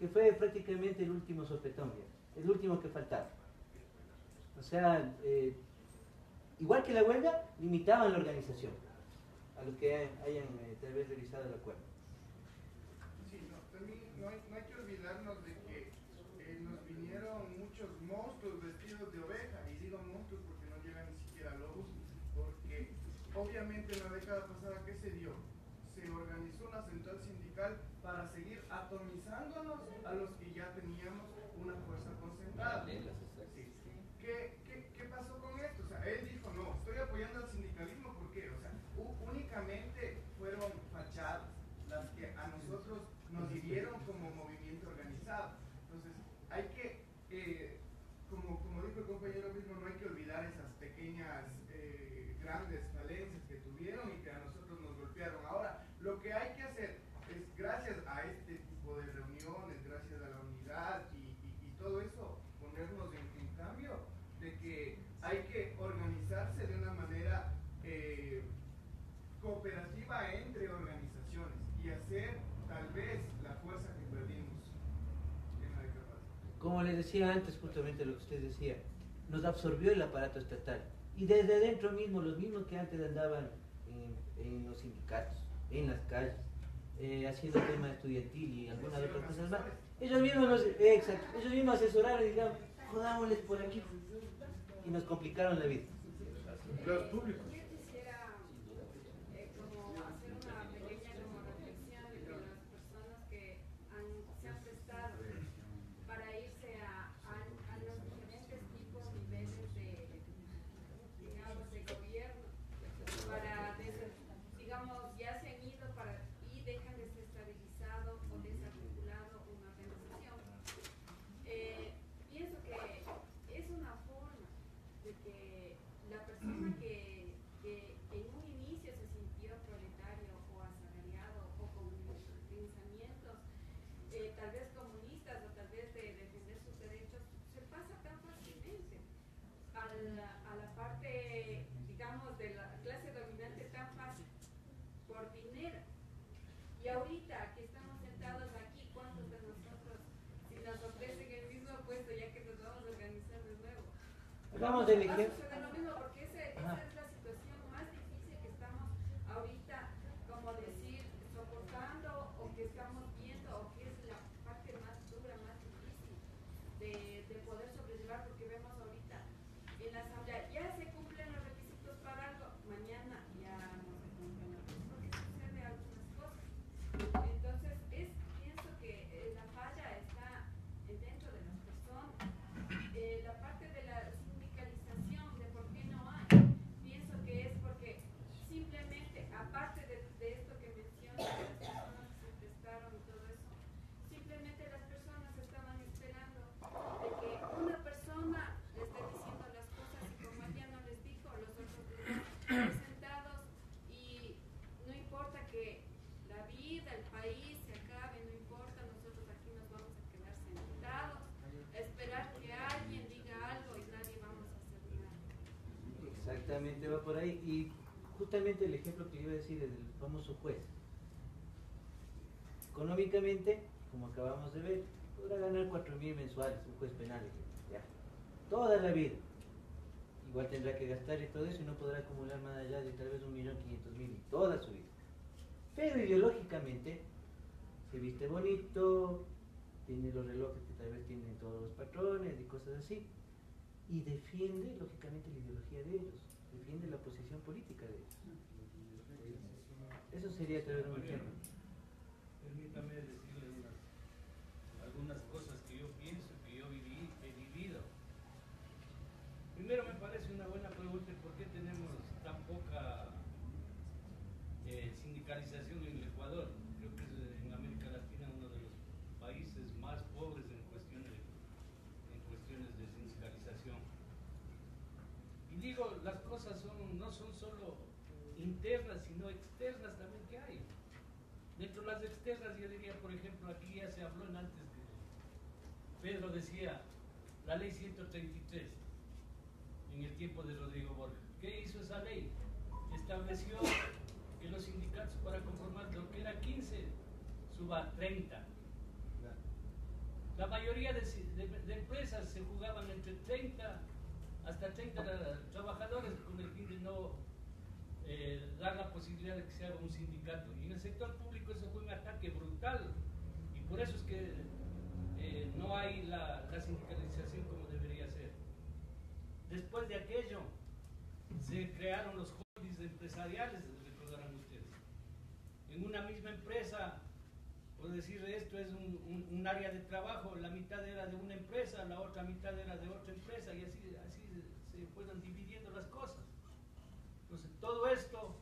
que fue prácticamente el último sopetón, el último que faltaba. O sea, eh, igual que la huelga, limitaban la organización a los que hayan eh, tal vez revisado el acuerdo. Sí, no, también no hay, no hay que olvidarnos de que eh, nos vinieron muchos monstruos vestidos de oveja, y digo monstruos porque no llegan ni siquiera a lobos, porque obviamente en la década pasada, ¿qué se dio? Se organizó una central sindical para seguir atomizándonos a los que ya teníamos una fuerza concentrada. Paralelas, exacto. Sí. ¿Qué, qué, qué pasó con esto? O sea, él dijo, no, estoy apoyando al sindicalismo, ¿por qué? O sea, u- únicamente fueron fachadas las que a nosotros nos hirieron como movimiento organizado. Entonces, hay que, eh, como, como dijo el compañero mismo, no hay que olvidar esas pequeñas, eh, grandes falencias que tuvieron y que a nosotros nos golpearon. Ahora, lo que hay que hacer es, gracias a este tipo de reuniones, gracias a la unidad y, y- y todo eso, ponernos en, en cambio de que hay que organizarse de una manera eh, cooperativa entre organizaciones y hacer tal vez la fuerza que perdimos como les decía antes, justamente lo que usted decía, nos absorbió el aparato estatal. Y desde dentro mismo, los mismos que antes andaban en, en los sindicatos, en las calles, eh, haciendo tema estudiantil y algunas otras cosas más, ellos mismos, nos, eh, exacto, ellos mismos asesoraron y dijeron, jodámosles por aquí. Y nos complicaron la vida. Públicos. Yo quisiera eh, como hacer una pequeña como reflexión de las personas que han, se han prestado para irse a, a, a los diferentes tipos, niveles de, digamos, de gobierno, para, des- digamos, ya se han ido para, y dejan desestabilizado o desarticulado una organización. Eh, pienso que es una forma de que la persona que, que en un inicio se sintió proletario o asalariado o con pensamientos eh, tal vez comunistas o tal vez de defender sus derechos, se pasa tan fácilmente a la, a la parte, digamos, de la clase dominante tan fácil por dinero. Y ahorita que estamos sentados aquí, ¿cuántos de nosotros, si nos ofrecen el mismo puesto, ya que nos vamos a organizar de nuevo? Hagamos del Va a ejemplo. suceder lo mismo porque ese- esa Ajá. es la situación más difícil que estamos ahorita, como decir, soportando o que estamos viendo o que es la parte más dura, más difícil de, de poder sobrellevar porque vemos ahorita en la asamblea ya se cumplen los requisitos para algo, mañana ya no se cumplen los requisitos porque sucede algunas cosas. Entonces, es, pienso que eh, la falla está eh, dentro de las personas. Eh, la parte de la sindicalización, de por qué no hay, pienso que es porque simplemente, aparte de, de esto que mencionas, de las personas que se prestaron y todo eso, simplemente las personas estaban esperando de que una persona les esté diciendo las cosas y como él ya no les dijo, los otros están sentados y no importa que la vida, el país se acabe, no importa, nosotros aquí nos vamos a quedar sentados, a esperar que alguien diga algo y nadie vamos a hacer nada. Y justamente el ejemplo que iba a decir del famoso juez. Económicamente, como acabamos de ver, podrá ganar 4.000 mensuales un juez penal. Ya. Toda la vida. Igual tendrá que gastar y todo eso y no podrá acumular más allá de tal vez 1.500.000 y toda su vida. Pero ideológicamente se viste bonito, tiene los relojes que tal vez tienen todos los patrones y cosas así. Y defiende lógicamente la ideología de ellos, defiende la posición política de ellos. Eso sería vez un ejemplo. Permítame decirle unas, algunas cosas que yo pienso, que yo viví, he vivido. Primero me parece una buena pregunta el por qué tenemos tan poca eh, sindicalización en el Ecuador. Creo que es eh, en América Latina uno de los países más pobres en cuestiones, en cuestiones de sindicalización. Y digo, las cosas son, no son solo internas, sino externas también que hay. Dentro de las externas, yo diría, por ejemplo, aquí ya se habló en antes de Pedro decía, la ley 133, en el tiempo de Rodrigo Borja. ¿Qué hizo esa ley? Estableció que los sindicatos para conformar lo que era 15 suba a 30. La mayoría de, empresas se jugaban entre 30 hasta 30 trabajadores con el fin de no eh, dar la posibilidad de que se haga un sindicato. Y en el sector público eso fue un ataque brutal. Y por eso es que eh, no hay la, la. Después de aquello, se crearon los holdings empresariales, recordarán ustedes. En una misma empresa, por decir esto es un, un- área de trabajo, la mitad era de una empresa, la otra mitad era de otra empresa, y así, así se fueron dividiendo las cosas. Entonces, todo esto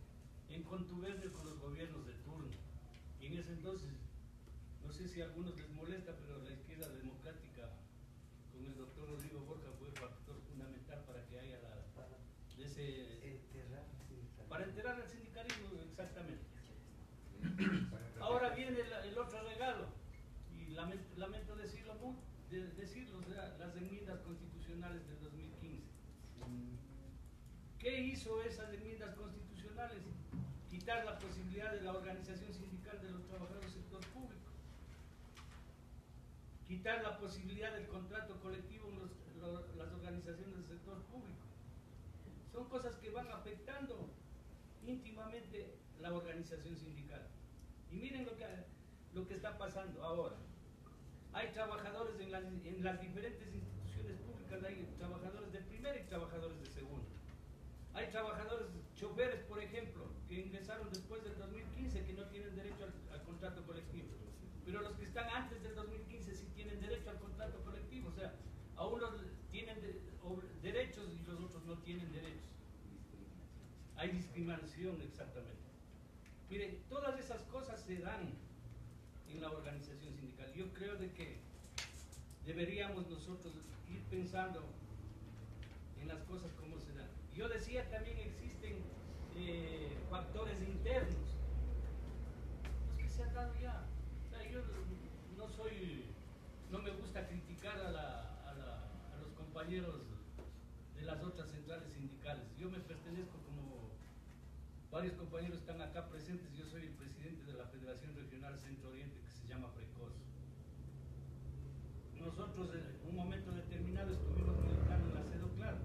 en contubernio con los gobiernos de turno. Y en ese entonces, no sé si a algunos les molesta, pero la izquierda democrática con el doctor Rodrigo Borja fue factor fundamental para que haya la, de ese, para enterar al sindicalismo exactamente. Ahora viene el, el otro regalo, y lamento, lamento decirlo, mu- de- decirlo, o sea, las enmiendas constitucionales del 2015. ¿Qué hizo esas enmiendas constitucionales? Quitar la posibilidad de la organización sindical de los trabajadores del sector público. quitar la posibilidad del contrato colectivo en las organizaciones del sector público. Son cosas que van afectando íntimamente la organización sindical. Y miren lo que, lo que está pasando ahora. Hay trabajadores en las, en las diferentes instituciones públicas, hay trabajadores de primera y trabajadores de segunda. Hay trabajadores, choferes, por ejemplo, que ingresaron después del 2015 que no tienen derecho al, contrato colectivo. Pero los que están antes del 2015 sí tienen derecho al contrato colectivo. O sea, a unos tienen derechos y los otros no tienen derechos. Hay discriminación exactamente. Mire, todas esas cosas se dan en la organización sindical. Yo creo de que deberíamos nosotros ir pensando en las cosas. Yo decía también existen eh, factores internos, los que se han dado ya. Yo no soy, no me gusta criticar a, los compañeros de las otras centrales sindicales. Yo me pertenezco como varios compañeros están acá presentes. Yo soy el presidente de la Federación Regional Centro Oriente que se llama Precos. Nosotros en un momento determinado estuvimos militando en la CEDO Claro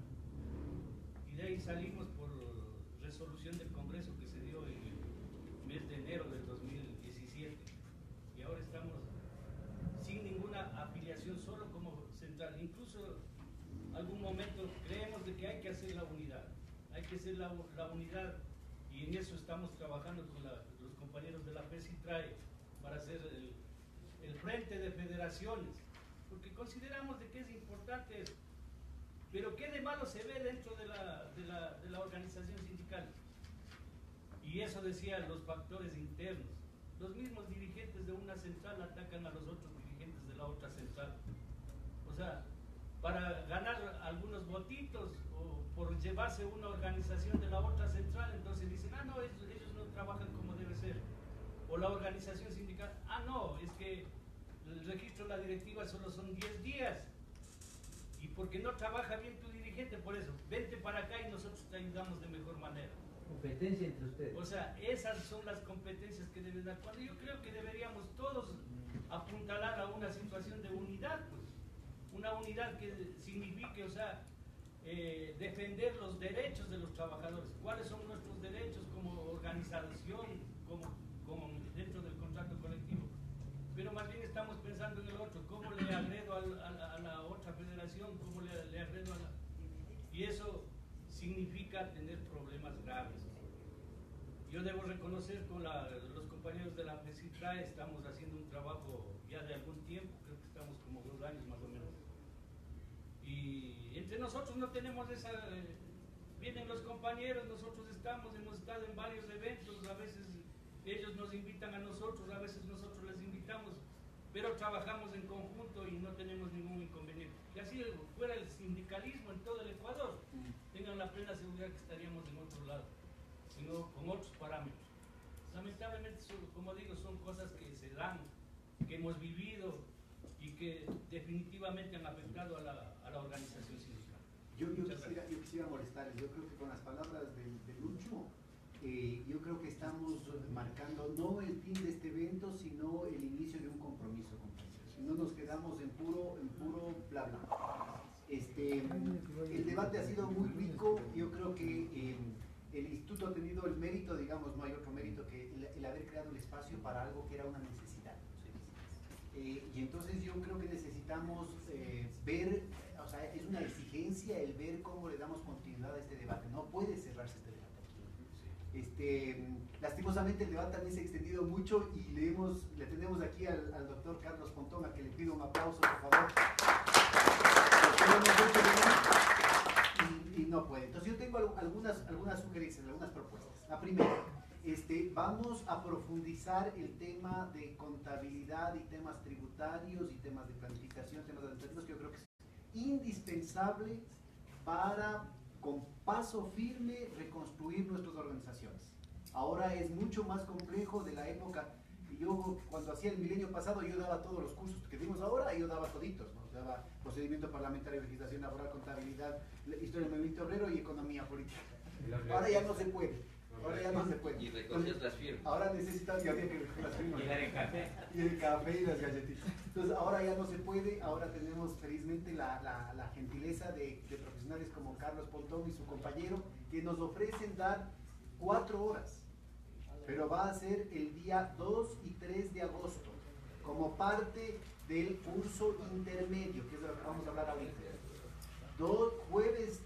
y de ahí salimos por resolución del Congreso que se dio en el mes de enero del 2017 y ahora estamos sin ninguna afiliación, solo como central. Incluso algún momento creemos de que hay que hacer la unidad, hay que hacer la, la unidad y en eso estamos trabajando con la- los compañeros de la PESITRAE para hacer el, el frente de federaciones, porque consideramos de que es importante eso. Pero ¿qué de malo se ve dentro de la, de la, de la organización sindical? Y eso decían los factores internos. Los mismos dirigentes de una central atacan a los otros dirigentes de la otra central. O sea, para ganar algunos votitos por llevarse una organización de la otra central, entonces dicen, ah, no, ellos, ellos no trabajan como debe ser. O la organización sindical, ah, no, es que el registro de la directiva solo son 10 días. Y porque no trabaja bien tu dirigente, por eso, vente para acá y nosotros te ayudamos de mejor manera. Competencia entre ustedes. O sea, esas son las competencias que deben dar. Cuando yo creo que deberíamos todos apuntalar a una situación de unidad, pues. Una unidad que signifique, o sea, eh, defender los derechos de los trabajadores. ¿Cuáles son nuestros derechos como organización, como, como dentro del contrato colectivo? Pero más bien estamos pensando en el otro, cómo le agredo a, la- a la otra federación, cómo le, le agredo a la... Y eso significa tener problemas graves. Yo debo reconocer con la- los compañeros de la FECITRAE estamos haciendo un trabajo ya de algún tiempo, creo que estamos como dos años más o menos. Entre nosotros no tenemos esa... eh, vienen los compañeros, nosotros estamos, hemos estado en varios eventos, a veces ellos nos invitan a nosotros, a veces nosotros les invitamos, pero trabajamos en conjunto y no tenemos ningún inconveniente. Que así fuera el sindicalismo en todo el Ecuador, tengan la plena seguridad que estaríamos en otro lado, sino con otros parámetros. Lamentablemente, como digo, son cosas que se dan, que hemos vivido y que definitivamente han afectado a la, a la organización sindical. Yo, yo, quisiera, yo quisiera molestarles, yo creo que con las palabras de, de Lucho, eh, yo creo que estamos marcando no el fin de este evento, sino el inicio de un compromiso. Si no nos quedamos en puro, en puro bla bla. Este, el debate ha sido muy rico, yo creo que eh, el instituto ha tenido el mérito, digamos, no hay otro mérito que el, el haber creado el espacio para algo que era una necesidad. Eh, y entonces yo creo que necesitamos eh, ver, o sea, es una exigencia el ver cómo le damos continuidad a este debate. No puede cerrarse este debate aquí. Este, lastimosamente el debate también se ha extendido mucho y le, hemos, le tenemos aquí al, al doctor Carlos Pontón, a que le pido un aplauso, por favor. Y, y no puede. Entonces yo tengo al- algunas, algunas sugerencias, algunas propuestas. La primera, este, vamos a profundizar el tema de contabilidad y temas tributarios y temas de planificación, temas administrativos, que yo creo que es indispensable para, con paso firme, reconstruir nuestras organizaciones. Ahora es mucho más complejo de la época. Yo, cuando hacía el milenio pasado, yo daba todos los cursos que dimos ahora, yo daba toditos, ¿no? Daba procedimiento parlamentario, legislación laboral, contabilidad, historia del movimiento obrero y economía política. Ahora ya no se puede. Ahora ya no se puede. Y recogías las firmas. Ahora necesitas y había que recoger las firmas. Y dar el café. Y el café y las galletitas. Entonces ahora ya no se puede, ahora tenemos felizmente la, la- la gentileza de, de profesionales como Carlos Pontón y su compañero que nos ofrecen dar cuatro horas. Pero va a ser el día 2 y 3 de agosto, como parte del curso intermedio, que es de lo que vamos a hablar ahorita. Dos, jueves,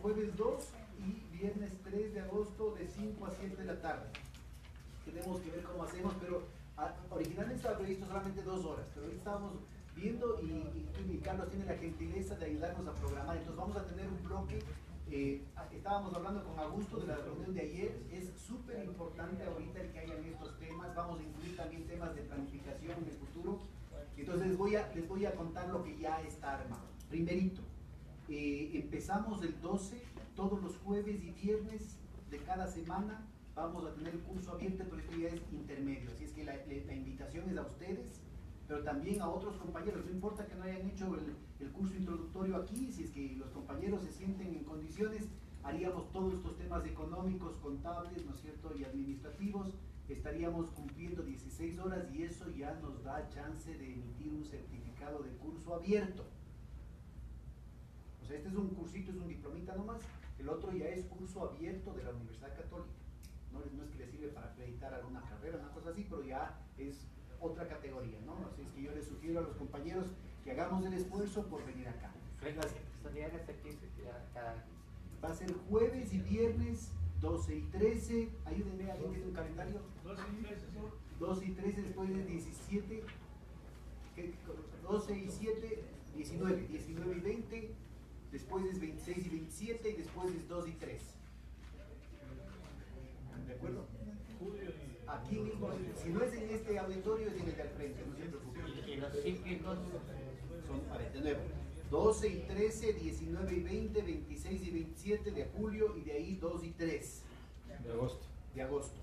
jueves 2 y viernes 3 de agosto de 5 a 7 de la tarde. Tenemos que ver cómo hacemos, pero ah, originalmente estaba previsto solamente dos horas, pero ahorita estábamos viendo y, y- y Carlos tiene la gentileza de ayudarnos a programar, entonces vamos a tener un bloque, eh, estábamos hablando con Augusto de la reunión de ayer, es súper importante ahorita el que hayan estos temas, vamos a incluir también temas de planificación en el futuro, entonces les voy a, les voy a contar lo que ya está armado. Primerito, eh, empezamos el 12, todos los jueves y viernes de cada semana vamos a tener el curso abierto, pero esto ya es intermedio, así es que la invitación es a ustedes, pero también a otros compañeros, no importa que no hayan hecho el, el curso introductorio aquí, si es que los compañeros se sienten en condiciones, haríamos todos estos temas económicos, contables, ¿no es cierto?, y administrativos, estaríamos cumpliendo 16 horas y eso ya nos da chance de emitir un certificado de curso abierto. O sea, este es un cursito, es un diplomita nomás, el otro ya es curso abierto de la Universidad Católica. No, no es que le sirve para acreditar alguna carrera, una cosa así, pero ya es otra categoría, ¿no? Así es que yo les sugiero a los compañeros que hagamos el esfuerzo por venir acá. Va a ser jueves y viernes 12 y 13. Ayúdenme, ¿alguien tiene un calendario? 12 y 13, ¿no? 12 y 13 después de 17. ¿qué? 12 y 7, 19. 19 y 20. Después es 26 y 27 y después es 2 y 3. ¿De acuerdo? Aquí mismo, si no es en este auditorio, es en el de al frente, no se preocupen. Los cíclicos Son, a ver, de nuevo, 12 y 13, 19 y 20, 26 y 27 de julio y de ahí 2 y 3 De agosto. de agosto.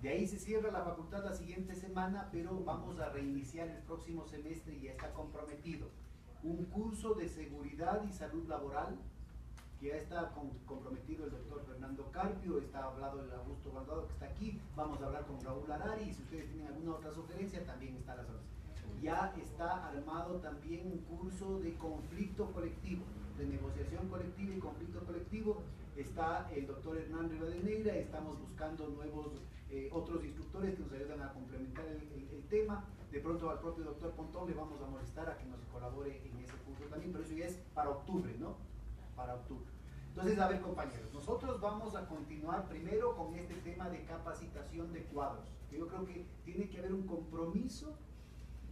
De ahí se cierra la facultad la siguiente semana, pero vamos a reiniciar el próximo semestre y ya está comprometido. Un curso de seguridad y salud laboral, que ya está comprometido el doctor Fernando Carpio, está hablado el Augusto Guardado que está aquí, vamos a hablar con Raúl Arari, y si ustedes tienen alguna otra sugerencia también está a las órdenes. Ya está armado también un curso de conflicto colectivo, de negociación colectiva y conflicto colectivo. Está el doctor Hernán Rivadeneira, estamos buscando nuevos, eh, otros instructores que nos ayudan a complementar el, tema. De pronto al propio doctor Pontón le vamos a molestar a que nos colabore en ese curso también, pero eso ya es para octubre, ¿no? Para octubre. Entonces, a ver compañeros, nosotros vamos a continuar primero con este tema de capacitación de cuadros, que yo creo que tiene que haber un compromiso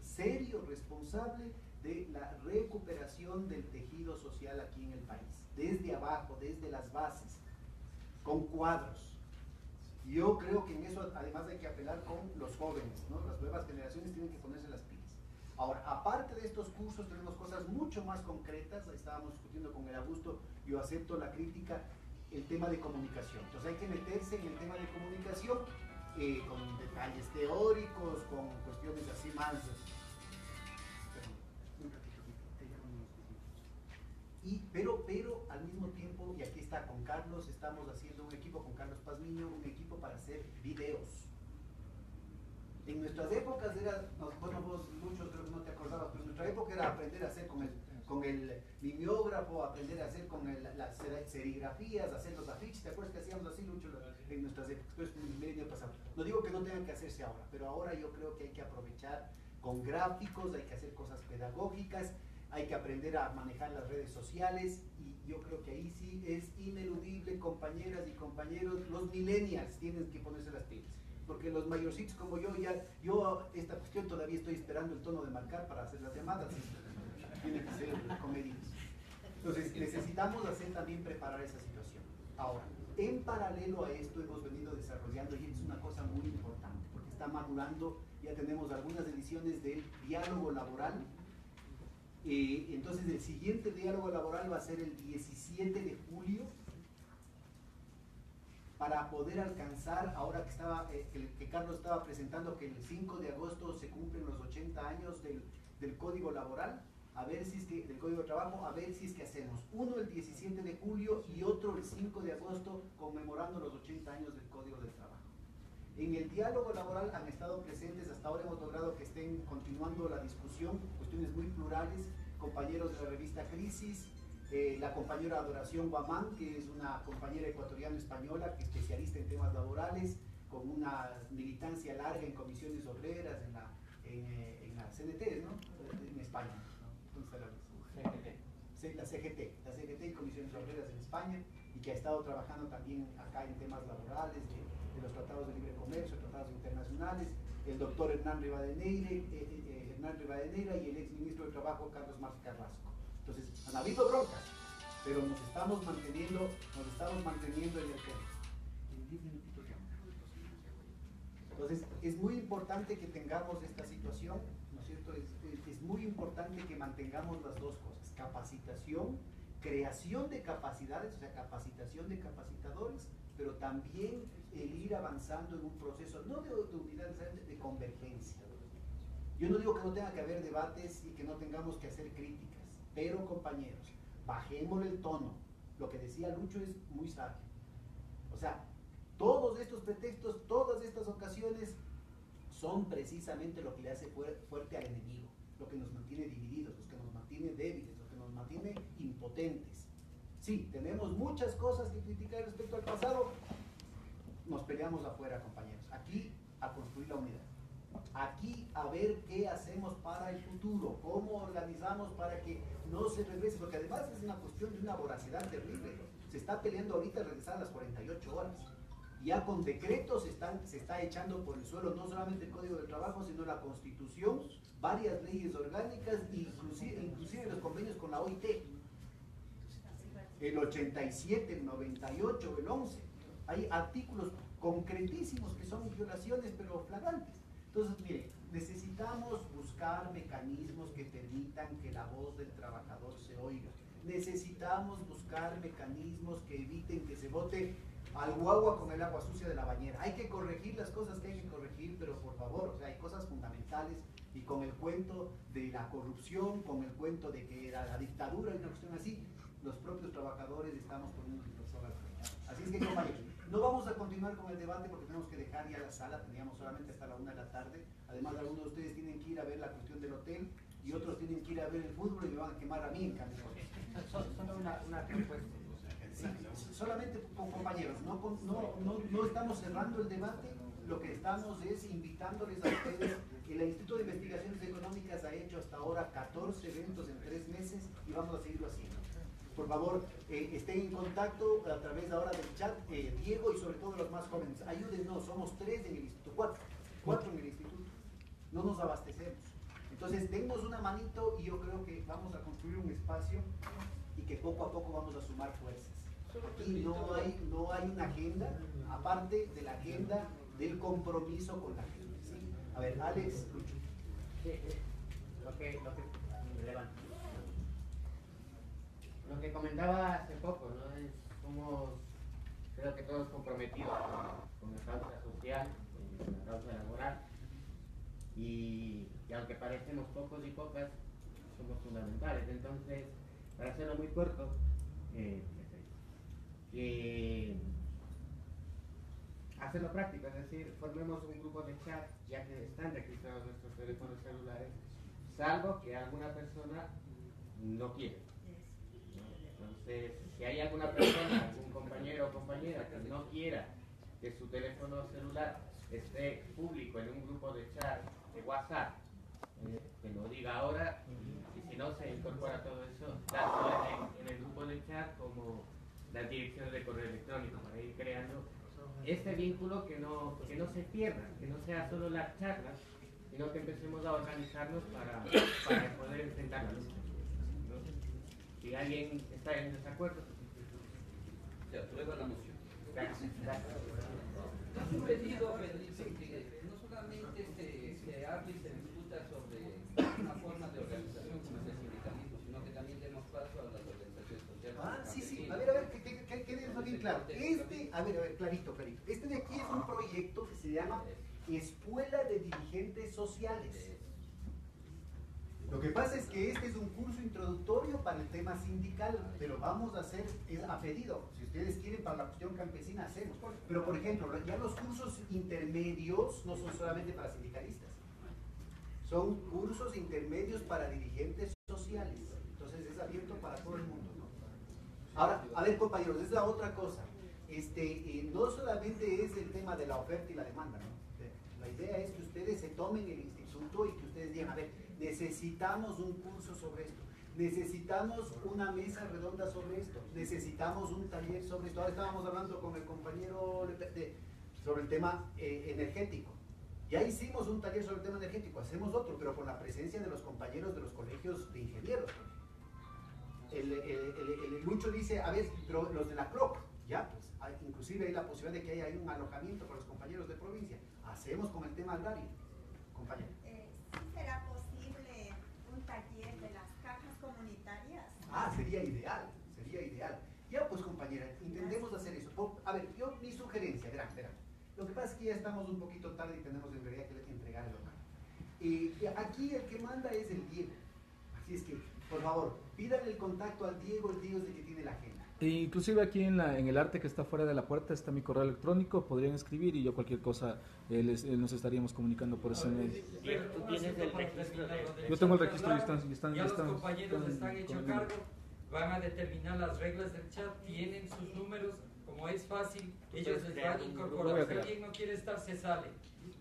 serio, responsable de la recuperación del tejido social aquí en el país, desde abajo, desde las bases, con cuadros. Yo creo que en eso además hay que apelar con los jóvenes, ¿no? las nuevas generaciones tienen que ponerse las pilas. Ahora, aparte de estos cursos, tenemos cosas mucho más concretas, estábamos discutiendo con el Augusto, yo acepto la crítica, el tema de comunicación. Entonces hay que meterse en el tema de comunicación eh, con detalles teóricos, con cuestiones así más... Pero, pero al mismo tiempo, y aquí está con Carlos, estamos haciendo un equipo con Carlos Pazmiño, un equipo para hacer videos. En nuestras épocas era, no, bueno, vos muchos creo que no te acordabas, pero en nuestra época era aprender a hacer con el, con el mimeógrafo, aprender a hacer con el- las seri- serigrafías, hacer los afiches, ¿te acuerdas que hacíamos así, Lucho, en nuestras épocas? En el medio pasado. No digo que no tengan que hacerse ahora, pero ahora yo creo que hay que aprovechar con gráficos, hay que hacer cosas pedagógicas, hay que aprender a manejar las redes sociales y yo creo que ahí sí es ineludible, compañeras y compañeros, los millennials tienen que ponerse las pilas. Porque los mayorcitos como yo, ya, yo esta cuestión todavía estoy esperando el tono de marcar para hacer las llamadas. Tiene que ser comedidos. Entonces necesitamos hacer también preparar esa situación. Ahora, en paralelo a esto hemos venido desarrollando, y es una cosa muy importante, porque está madurando, ya tenemos algunas ediciones del diálogo laboral, eh, entonces el siguiente diálogo laboral va a ser el 17 de julio para poder alcanzar, ahora que, estaba, eh, que, Carlos estaba presentando que el 5 de agosto se cumplen los 80 años del, del Código Laboral, a ver si es que, del Código de Trabajo, a ver si es que hacemos uno el 17 de julio y otro el 5 de agosto, conmemorando los 80 años del Código del Trabajo. En el diálogo laboral han estado presentes, hasta ahora hemos logrado que estén continuando la discusión, cuestiones muy plurales, compañeros de la revista Crisis, eh, la compañera Adoración Guamán, que es una compañera ecuatoriana-española, que es especialista en temas laborales, con una militancia larga en comisiones obreras, en la, en, eh, en la CNT, ¿no? En España. ¿no? ¿Dónde está la, Sí, la CGT, la CGT y comisiones obreras en España, y que ha estado trabajando también acá en temas laborales, de, tratados de libre comercio, tratados internacionales, el doctor Hernán Rivadeneira, eh, eh, eh, Hernán Rivadeneira y el ex ministro de Trabajo Carlos Marx Carrasco. Entonces, han habido broncas, pero nos estamos manteniendo, nos estamos manteniendo en el tema. En 10 minutitos ya. Entonces, es muy importante que tengamos esta situación, ¿no es cierto? Es muy importante que mantengamos las dos cosas, capacitación, creación de capacidades, o sea, capacitación de capacitadores, pero también el ir avanzando en un proceso, no de, de unidad, necesariamente de convergencia. Yo no digo que no tenga que haber debates y que no tengamos que hacer críticas, pero compañeros, bajémosle el tono. Lo que decía Lucho es muy sabio. O sea, todos estos pretextos, todas estas ocasiones son precisamente lo que le hace fuer- fuerte al enemigo, lo que nos mantiene divididos, lo que nos mantiene débiles, lo que nos mantiene impotentes. Sí, tenemos muchas cosas que criticar respecto al pasado, nos peleamos afuera, compañeros. Aquí a construir la unidad. Aquí a ver qué hacemos para el futuro, cómo organizamos para que no se regrese, porque además es una cuestión de una voracidad terrible. Se está peleando ahorita regresar a las 48 horas. Ya con decretos se, están, se está echando por el suelo no solamente el Código del Trabajo, sino la Constitución, varias leyes orgánicas, inclusive, inclusive los convenios con la OIT el 87, el 98, el 11. Hay artículos concretísimos que son violaciones, pero flagrantes. Entonces, mire, necesitamos buscar mecanismos que permitan que la voz del trabajador se oiga. Necesitamos buscar mecanismos que eviten que se vote al guagua con el agua sucia de la bañera. Hay que corregir las cosas que hay que corregir, pero por favor, o sea, hay cosas fundamentales y con el cuento de la corrupción, con el cuento de que era la dictadura y una cuestión así, los propios trabajadores estamos poniendo al frente. Así es que compañeros, no vamos a continuar con el debate porque tenemos que dejar ya la sala, teníamos solamente hasta la una de la tarde. Además, algunos de ustedes tienen que ir a ver la cuestión del hotel y otros tienen que ir a ver el fútbol y me van a quemar a mí en cambio. Solo una, una propuesta. Sí, solamente con compañeros, no, con- no, no, no estamos cerrando el debate, lo que estamos es invitándoles a ustedes. El Instituto de Investigaciones Económicas ha hecho hasta ahora 14 eventos en tres meses y vamos a seguirlo haciendo. Por favor, eh, estén en contacto a través ahora del chat, eh, Diego y sobre todo los más jóvenes. Ayúdennos, somos tres en el instituto, cuatro, cuatro en el instituto. No nos abastecemos. Entonces, dennos una manito y yo creo que vamos a construir un espacio y que poco a poco vamos a sumar fuerzas. Aquí no hay, no hay una agenda, aparte de la agenda del compromiso con la gente. ¿sí? A ver, Alex. Sí, lo que, lo que, me levanto. Lo que comentaba hace poco, ¿no? Es, somos, creo que todos comprometidos con, con la causa social, con la causa laboral, y, aunque parecemos pocos y pocas, somos fundamentales. Entonces, para hacerlo muy corto, eh, hacerlo práctico, es decir, formemos un grupo de chat, ya que están registrados nuestros teléfonos celulares, salvo que alguna persona no quiere. Si hay alguna persona, algún compañero o compañera que no quiera que su teléfono celular esté público en un grupo de chat de WhatsApp, eh, que lo diga ahora, y si no se incorpora todo eso, tanto en, el grupo de chat como las direcciones de correo electrónico, para ir creando este vínculo que no, que no se pierda, que no sea solo las charlas, sino que empecemos a organizarnos para, para poder enfrentar la lucha. ¿no? Si alguien está en desacuerdo, Se aprueba la moción. gracias. gracias. Es un pedido, Pedrito, que no solamente se, se hable y se discuta sobre una forma de organización como es el sindicalismo, sino que también demos paso a las organizaciones sociales. Ah, sí, sí. A ver, a ver, que, que, que quede eso bien claro. Este, a ver, a ver, clarito, clarito. Este de aquí es un proyecto que se llama Escuela de Dirigentes Sociales. Lo que pasa es que este es un curso introductorio para el tema sindical, pero vamos a hacer a pedido. Si ustedes quieren para la cuestión campesina, hacemos. Pero, por ejemplo, ya los cursos intermedios no son solamente para sindicalistas. Son cursos intermedios para dirigentes sociales. Entonces es abierto para todo el mundo. ¿no? Ahora, a ver compañeros, es la otra cosa. Este, eh, no solamente es el tema de la oferta y la demanda. ¿no? La idea es que ustedes se tomen el instituto y que ustedes digan, a ver, necesitamos un curso sobre esto, necesitamos una mesa redonda sobre esto, necesitamos un taller sobre esto. Ahora estábamos hablando con el compañero de, sobre el tema eh, energético. Ya hicimos un taller sobre el tema energético, hacemos otro, pero con la presencia de los compañeros de los colegios de ingenieros. El, Lucho dice, a ver, pero los de la CROC, ya, pues, hay, inclusive hay la posibilidad de que haya un alojamiento con los compañeros de provincia. Hacemos con el tema agrario, compañero. Eh, ¿Será posible un taller de las cajas comunitarias? Ah, sería ideal, sería ideal. Ya, pues, compañera, intentemos hacer eso. A ver, yo, mi sugerencia, verán, verán. Lo que pasa es que ya estamos un poquito tarde y tenemos en realidad que entregar el local. Y aquí el que manda es el Diego. Así es que, por favor, pídanle el contacto al Diego, el Diego es el que tiene la agenda. E inclusive aquí en, la, en el arte que está fuera de la puerta está mi correo electrónico, podrían escribir y yo cualquier cosa eh, les, eh, nos estaríamos comunicando por ese medio. ¿tú tienes el registro? Yo tengo el registro y están... están ya están, los compañeros están, hechos cargo, van a determinar las reglas del chat, tienen sus números, como es fácil, ellos les van a incorporar. Si alguien no quiere estar, se sale.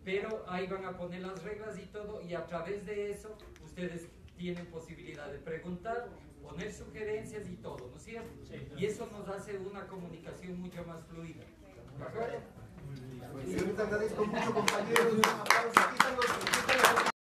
Pero ahí van a poner las reglas y todo, y a través de eso ustedes tienen posibilidad de preguntar, poner sugerencias y todo, ¿no es cierto? Y eso nos hace una comunicación mucho más fluida. ¿De acuerdo? Pues, con mucho, compañeros. Un aplauso.